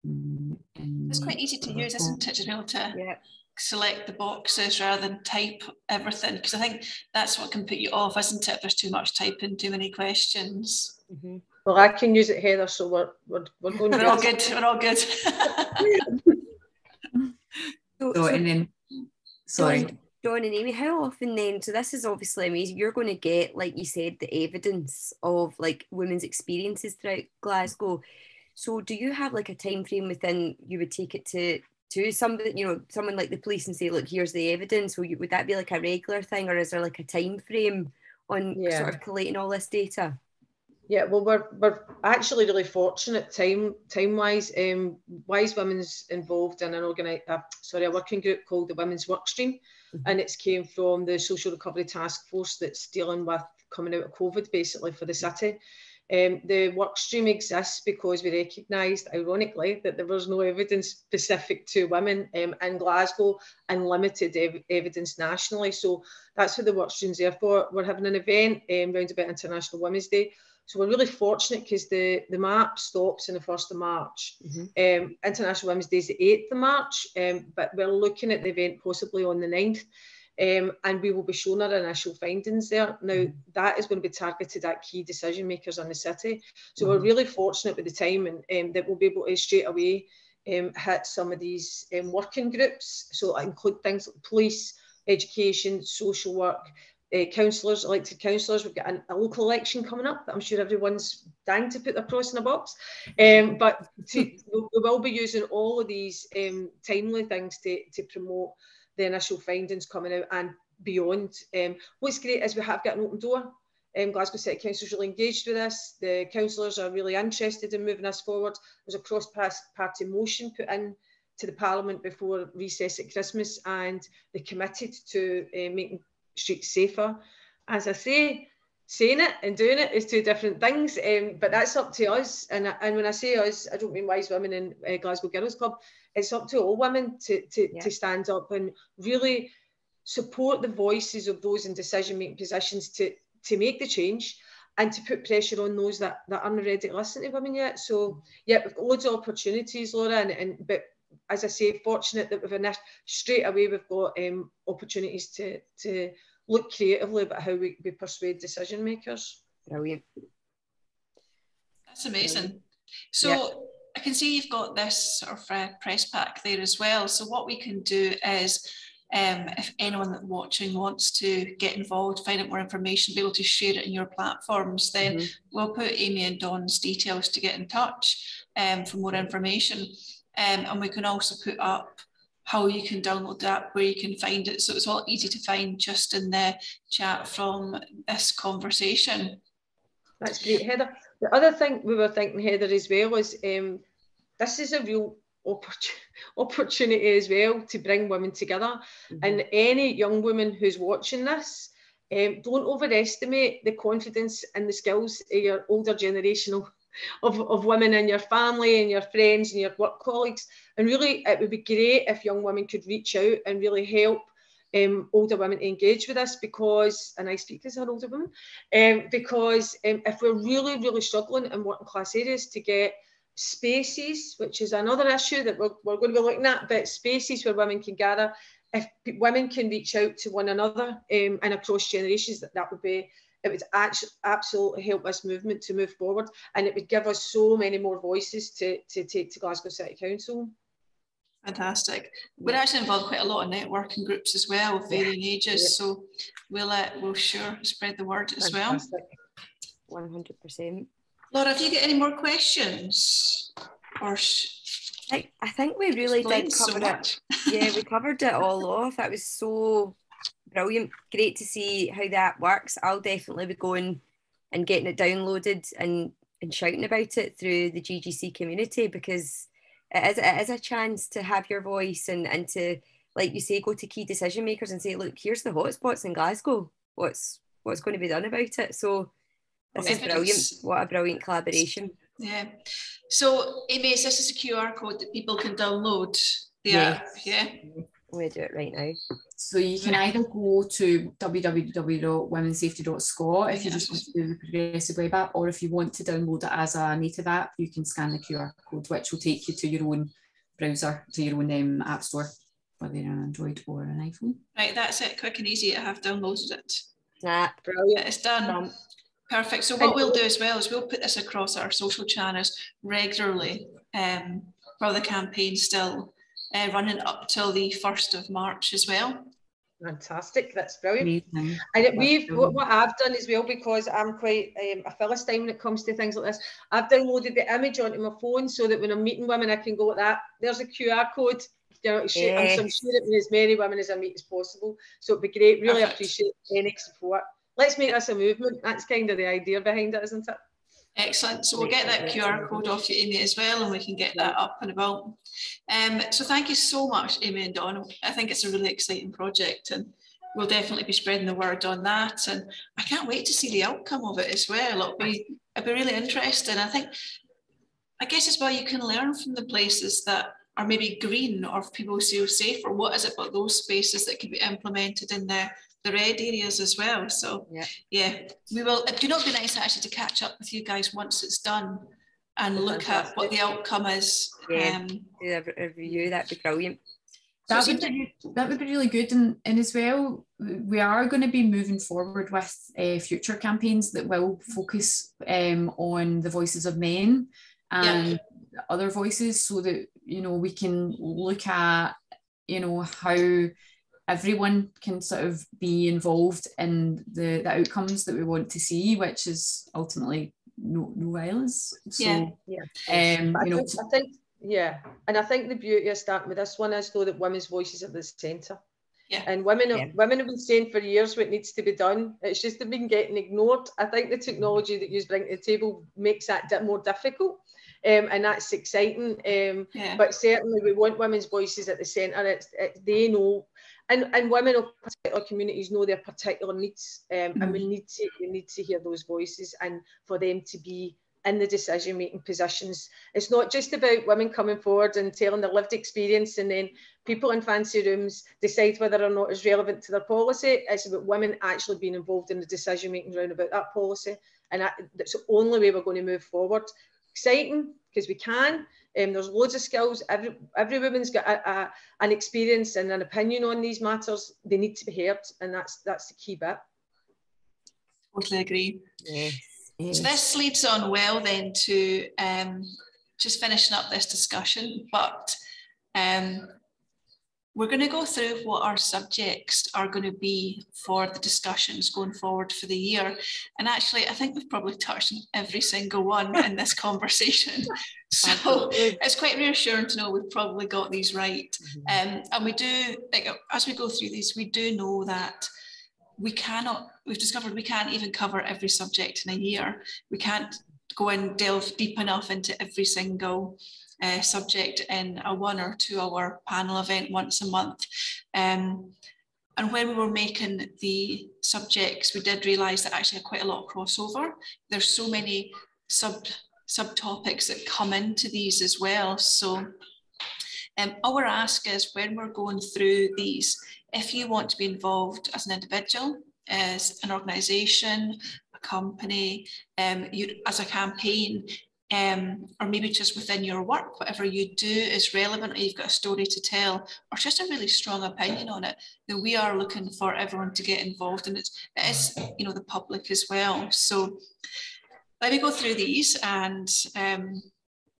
it's quite easy to use, isn't it? To be able to yeah. select the boxes rather than type everything. Because I think that's what can put you off, isn't it? If there's too much typing, too many questions. Mm-hmm. Well, I can use it, Heather, so we're, we're, we're going We're all good. We're all good. so, *laughs* *laughs* so, and then, sorry. Dawn and Amy, how often then? So this is obviously amazing. You're going to get, like you said, the evidence of like women's experiences throughout Glasgow. So do you have like a time frame within you would take it to to somebody, you know, someone like the police and say, look, here's the evidence. Would, you, would that be like a regular thing, or is there like a time frame on yeah. sort of collating all this data? Yeah, well, we're, we're actually really fortunate time time wise. Um, Wise Women's involved in an organi- uh, sorry a working group called the Women's Workstream. And it's came from the Social Recovery Task Force that's dealing with coming out of COVID basically for the city. Um, the work stream exists because we recognised, ironically, that there was no evidence specific to women um, in Glasgow and limited ev- evidence nationally. So that's what the work stream's there for. We're having an event um, round about International Women's Day so we're really fortunate because the, the map stops on the 1st of March. Mm-hmm. Um, International Women's Day is the 8th of March, um, but we're looking at the event possibly on the 9th. Um, and we will be showing our initial findings there. Now, mm-hmm. that is going to be targeted at key decision makers in the city. So mm-hmm. we're really fortunate with the time and um, that we'll be able to straight away um, hit some of these um, working groups. So I include things like police, education, social work, uh, councillors, elected councillors. We've got an, a local election coming up that I'm sure everyone's dying to put their cross in a box. Um, but to, we will be using all of these um, timely things to, to promote the initial findings coming out and beyond. Um, what's great is we have got an open door. Um, Glasgow City Council is really engaged with this. The councillors are really interested in moving us forward. There's a cross-party motion put in to the Parliament before recess at Christmas and they committed to uh, making streets safer. As I say, saying it and doing it is two different things, um, but that's up to us. And, and when I say us, I don't mean Wise Women in uh, Glasgow Girls Club. It's up to all women to, to, yeah. to stand up and really support the voices of those in decision making positions to, to make the change and to put pressure on those that, that aren't ready to listen to women yet. So, yeah, we've got loads of opportunities, Laura, and, and but as I say, fortunate that we've in straight away we've got um, opportunities to to look creatively about how we, we persuade decision makers. Brilliant. That's amazing. So yeah. I can see you've got this sort of uh, press pack there as well. So what we can do is um, if anyone that's watching wants to get involved, find out more information, be able to share it in your platforms, then mm-hmm. we'll put Amy and Dawn's details to get in touch um, for more information. Um, and we can also put up how you can download that, where you can find it. So it's all easy to find just in the chat from this conversation. That's great, Heather. The other thing we were thinking, Heather, as well, is um, this is a real *laughs* opportunity as well to bring women together. Mm-hmm. And any young woman who's watching this, um, don't overestimate the confidence and the skills of your older generational of, of women in your family and your friends and your work colleagues. And really, it would be great if young women could reach out and really help um, older women engage with us because, and I speak as an older woman, um, because um, if we're really, really struggling in working class areas to get spaces, which is another issue that we're, we're going to be looking at, but spaces where women can gather, if women can reach out to one another um, and across generations, that, that would be it would actually absolutely help this movement to move forward and it would give us so many more voices to, to take to Glasgow City Council. Fantastic. We're actually involved quite a lot of networking groups as well of varying yeah. ages. Yeah. So we'll uh, we'll sure spread the word as Fantastic. well. 100%. Laura, have you got any more questions? Or I, I think we really did cover so it. yeah, we *laughs* covered it all off. That was so brilliant. Great to see how that works. I'll definitely be going and getting it downloaded and and shouting about it through the GGC community because it is, it is a chance to have your voice and, and to, like you say, go to key decision makers and say, look, here's the hotspots in Glasgow. What's what's going to be done about it? So this is brilliant. What a brilliant collaboration. Yeah. So Amy, is this is a QR code that people can download the Yes. app? Yeah. I'm going to do it right now. So you can either go to www.womensafety.scot if you just want to do the Progressive web app, or if you want to download it as a native app, you can scan the QR code, which will take you to your own browser, to your own um, app store, whether you're on Android or an iPhone. Right, that's it. Quick and easy. I have downloaded it. Snap. Brilliant. It's done. Um, Perfect. So what we'll do as well is we'll put this across our social channels regularly um, for the campaign still uh, running up till the 1st of March as well. Fantastic. That's brilliant. Amazing. And we've what, what I've done as well because I'm quite um, a philistine when it comes to things like this. I've downloaded the image onto my phone so that when I'm meeting women, I can go like that. There's a QR code. You know, to share, I'm, so I'm Yes. sharing it with as many women as I meet as possible. So it'd be great. Really Perfect. appreciate any support. Let's make this a movement. That's kind of the idea behind it, isn't it? Excellent. So we'll get that QR code off you, Amy, as well, and we can get that up and about. Um, so thank you so much, Amy and Dawn. I think it's a really exciting project and we'll definitely be spreading the word on that. And I can't wait to see the outcome of it as well. It'll be, it'll be really interesting. I think, I guess as well, you can learn from the places that are maybe green or people feel safe or what is it about those spaces that can be implemented in the, the red areas as well. So Yeah. yeah, we will. It would not be nice actually to catch up with you guys once it's done and look at what the outcome is. Yeah. Um, Do a, a review. That'd be brilliant. That it would, be, that would be really good. And, and as well, we are going to be moving forward with uh, future campaigns that will focus um, on the voices of men and other voices so that, you know, we can look at, you know, how everyone can sort of be involved in the, the outcomes that we want to see, which is ultimately no, no violence. So, Yeah. Yeah. um, But I you know, think, I think, yeah, and I think the beauty of starting with this one is though that women's voices are the centre. Yeah. And women, have, Yeah. women have been saying for years what needs to be done. It's just they've been getting ignored. I think the technology that you bring to the table makes that di- more difficult, um, and that's exciting. Um, yeah. but certainly we want women's voices at the centre. It's it, they know, and and women of particular communities know their particular needs, um, and we need to we need to hear those voices and for them to be in the decision making positions. It's not just about women coming forward and telling their lived experience and then people in fancy rooms decide whether or not it's relevant to their policy. It's about women actually being involved in the decision making round about that policy. And that's the only way we're going to move forward. Exciting because we can. Um, there's loads of skills. Every every woman's got a, a, an experience and an opinion on these matters. They need to be heard, and that's that's the key bit. Totally agree. Yes. So this leads on well then to um, just finishing up this discussion, but um, we're going to go through what our subjects are going to be for the discussions going forward for the year. And actually, I think we've probably touched on every single one in this *laughs* conversation. So it's quite reassuring to know we've probably got these right. Um, and we do, like, as we go through these, we do know that we cannot, we've discovered we can't even cover every subject in a year. We can't go and delve deep enough into every single uh, subject in a one or two hour panel event once a month. Um, and when we were making the subjects, we did realise that actually quite a lot of crossover. There's so many sub subtopics that come into these as well. So um, our ask is when we're going through these, if you want to be involved as an individual, as an organisation, a company, um, you, as a campaign, um, or maybe just within your work, whatever you do is relevant, or you've got a story to tell, or just a really strong opinion on it, then we are looking for everyone to get involved, and it's, it is, you know, the public as well. So let me go through these and um,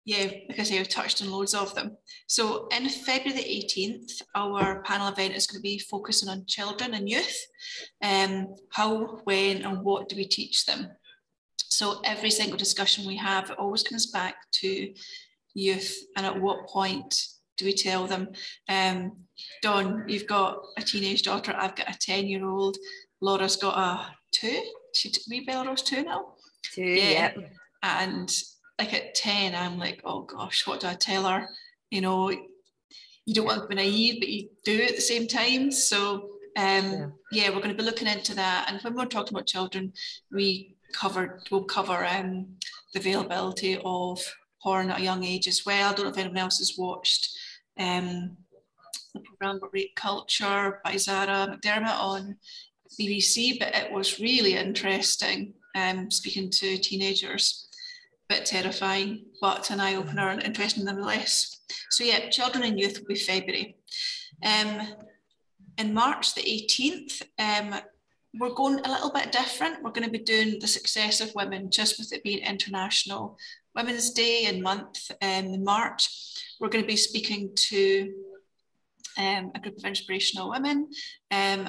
yeah, because I've touched on loads of them. So in February the 18th, our panel event is going to be focusing on children and youth. Um, how, when, and what do we teach them? So every single discussion we have, it always comes back to youth and at what point do we tell them? Um, Dawn, you've got a teenage daughter, I've got a 10 year old, Laura's got a two, she, we Belarus two now? Two, Yeah. yep. And like at 10, I'm like, oh gosh, what do I tell her? You know, you don't want to be naive, but you do at the same time. So um, yeah. yeah. we're going to be looking into that. And when we're talking about children, we covered we'll cover um, the availability of porn at a young age as well. I don't know if anyone else has watched um, the program about rape culture by Zara McDermott on BBC, but it was really interesting um, speaking to teenagers. A bit terrifying, but an eye opener and interesting nonetheless. So yeah, children and youth will be February. Um, in March the 18th, um, we're going a little bit different. We're going to be doing the success of women, just with it being International Women's Day and month um, in March. We're going to be speaking to um, a group of inspirational women, um,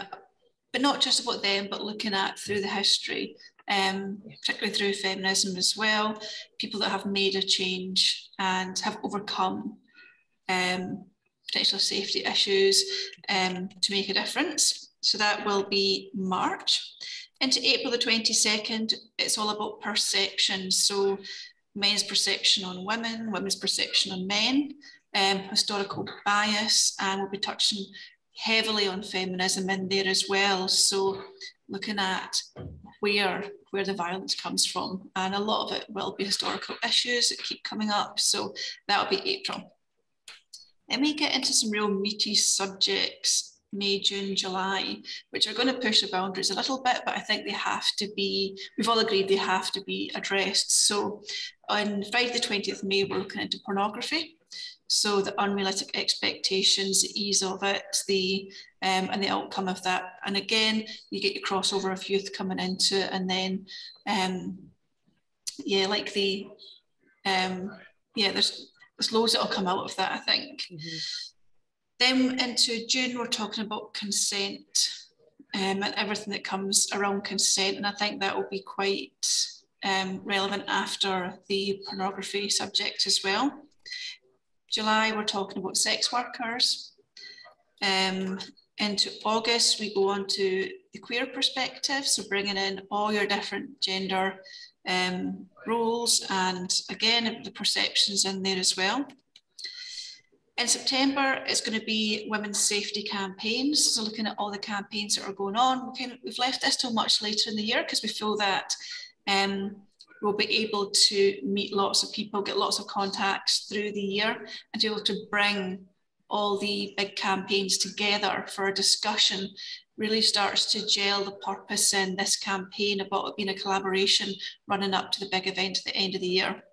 but not just about them, but looking at through the history, um, particularly through feminism as well, people that have made a change and have overcome um, potential safety issues um, to make a difference. So that will be March. Into April the 22nd, it's all about perception. So men's perception on women, women's perception on men, um, historical bias, and we'll be touching heavily on feminism in there as well. So looking at where where the violence comes from, and a lot of it will be historical issues that keep coming up. So that'll be April. Then we get into some real meaty subjects May, June, July, which are going to push the boundaries a little bit, but I think they have to be, we've all agreed they have to be addressed. So on Friday the 20th May, we're looking into pornography. So the unrealistic expectations, the ease of it, the um, and the outcome of that. And again, you get your crossover of youth coming into it, and then um, yeah, like the um, yeah, there's there's loads that'll come out of that, I think. Mm-hmm. Then into June, we're talking about consent um, and everything that comes around consent. And I think that will be quite um, relevant after the pornography subject as well. July, we're talking about sex workers. Um, into August, we go on to the queer perspective, so bringing in all your different gender um, roles and again, the perceptions in there as well. In September, it's going to be women's safety campaigns. So looking at all the campaigns that are going on, we of, we've left this till much later in the year because we feel that um, we'll be able to meet lots of people, get lots of contacts through the year and be able to bring all the big campaigns together for a discussion really starts to gel the purpose in this campaign about it being a collaboration running up to the big event at the end of the year.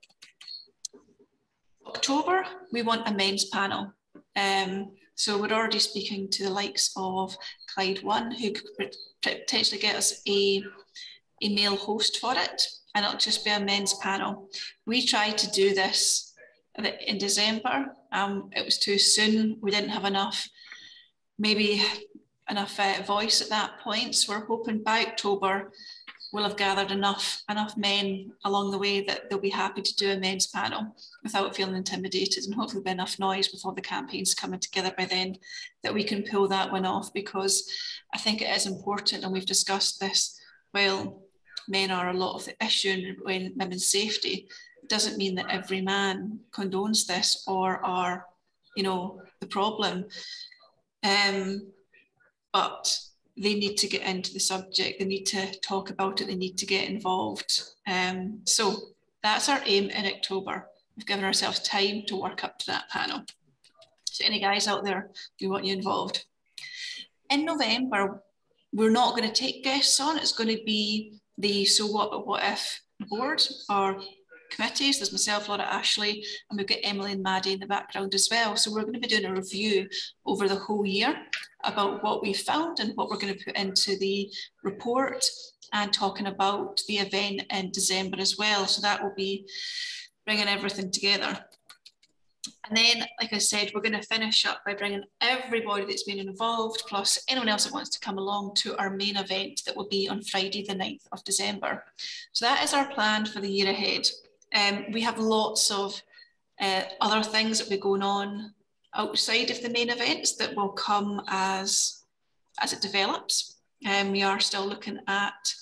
October, we want a men's panel. Um, so we're already speaking to the likes of Clyde One, who could potentially get us a, a male host for it, and it'll just be a men's panel. We tried to do this in December. Um, it was too soon. We didn't have enough, maybe enough uh, voice at that point. So we're hoping by October will have gathered enough enough men along the way that they'll be happy to do a men's panel without feeling intimidated and hopefully be enough noise with all the campaigns coming together by then that we can pull that one off because I think it is important and we've discussed this while men are a lot of the issue in women's safety doesn't mean that every man condones this or are you know the problem. Um, but they need to get into the subject, they need to talk about it, they need to get involved. Um, so that's our aim in October. We've given ourselves time to work up to that panel. So any guys out there, we want you involved. In November, we're not going to take guests on. It's going to be the So What What If board or committees. There's myself, Laura Ashley, and we've got Emily and Maddie in the background as well. So we're going to be doing a review over the whole year about what we found and what we're going to put into the report and talking about the event in December as well. So that will be bringing everything together. And then, like I said, we're going to finish up by bringing everybody that's been involved, plus anyone else that wants to come along to our main event that will be on Friday, the 9th of December. So that is our plan for the year ahead. Um, we have lots of uh, other things that will be going on outside of the main events that will come as, as it develops. Um, we are still looking at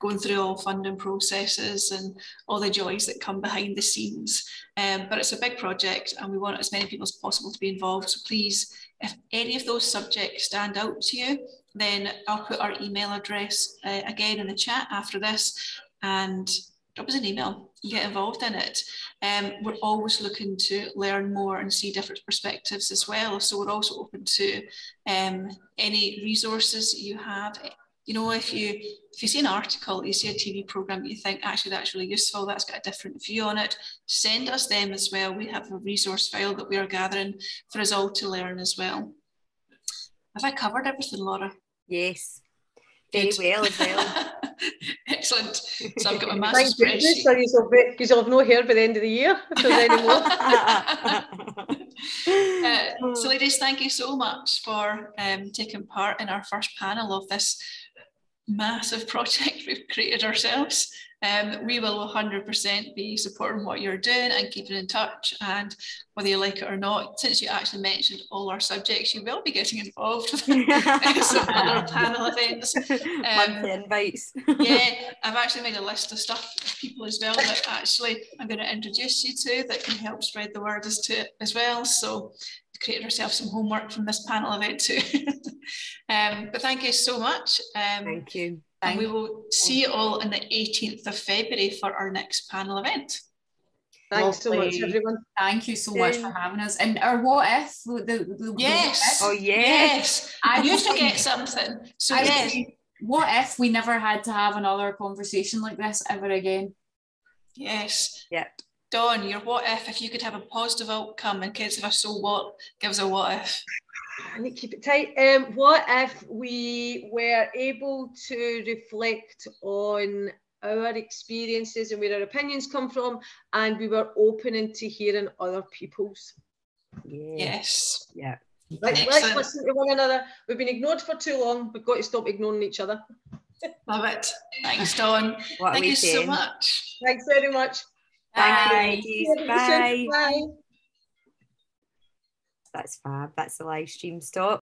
going through all funding processes and all the joys that come behind the scenes. Um, but it's a big project and we want as many people as possible to be involved. So please, if any of those subjects stand out to you, then I'll put our email address uh, again in the chat after this and drop us an email, get involved in it. Um, we're always looking to learn more and see different perspectives as well. So we're also open to um, any resources you have. You know, if you if you see an article, you see a TV program, you think actually that's really useful, that's got a different view on it, send us them as well. We have a resource file that we are gathering for us all to learn as well. Have I covered everything, Laura? Yes, very well as well. Excellent. So I've got my *laughs* massive Thank goodness, spreadsheet. so you'll 'cause you'll have no hair by the end of the year *laughs* if there's any more. *laughs* Uh, so, ladies, thank you so much for um, taking part in our first panel of this massive project we've created ourselves. Um, we will 100% be supporting what you're doing and keeping in touch. And whether you like it or not, since you actually mentioned all our subjects, you will be getting involved *laughs* with some other *laughs* panel events. Monthly invites. yeah, *laughs* I've actually made a list of stuff of people as well that actually I'm going to introduce you to that can help spread the word as to as well. So created ourselves some homework from this panel event too. um, but thank you so much. Um, Thank you. And we will see you all on the 18th of February for our next panel event. Thanks so much, everyone. Thank you so much for having us. And our what if? The, the, the Yes. Oh, oh Yes, I I used to get something. So I yes, thinking, what if we never had to have another conversation like this ever again? yes. Yeah. Dawn, your what if, if you could have a positive outcome in case of a so what, give us a what if. I need to keep it tight. Um, what if we were able to reflect on our experiences and where our opinions come from, and we were open into hearing other people's? Yeah. Yes. Yeah. Let's, let's listen to one another. We've been ignored for too long. We've got to stop ignoring each other. Love it. Thanks, Dawn. What Thank you so much. Thanks very much. Thank Bye. you, ladies. See you soon. Bye. Bye. That's fab. That's the live stream stop.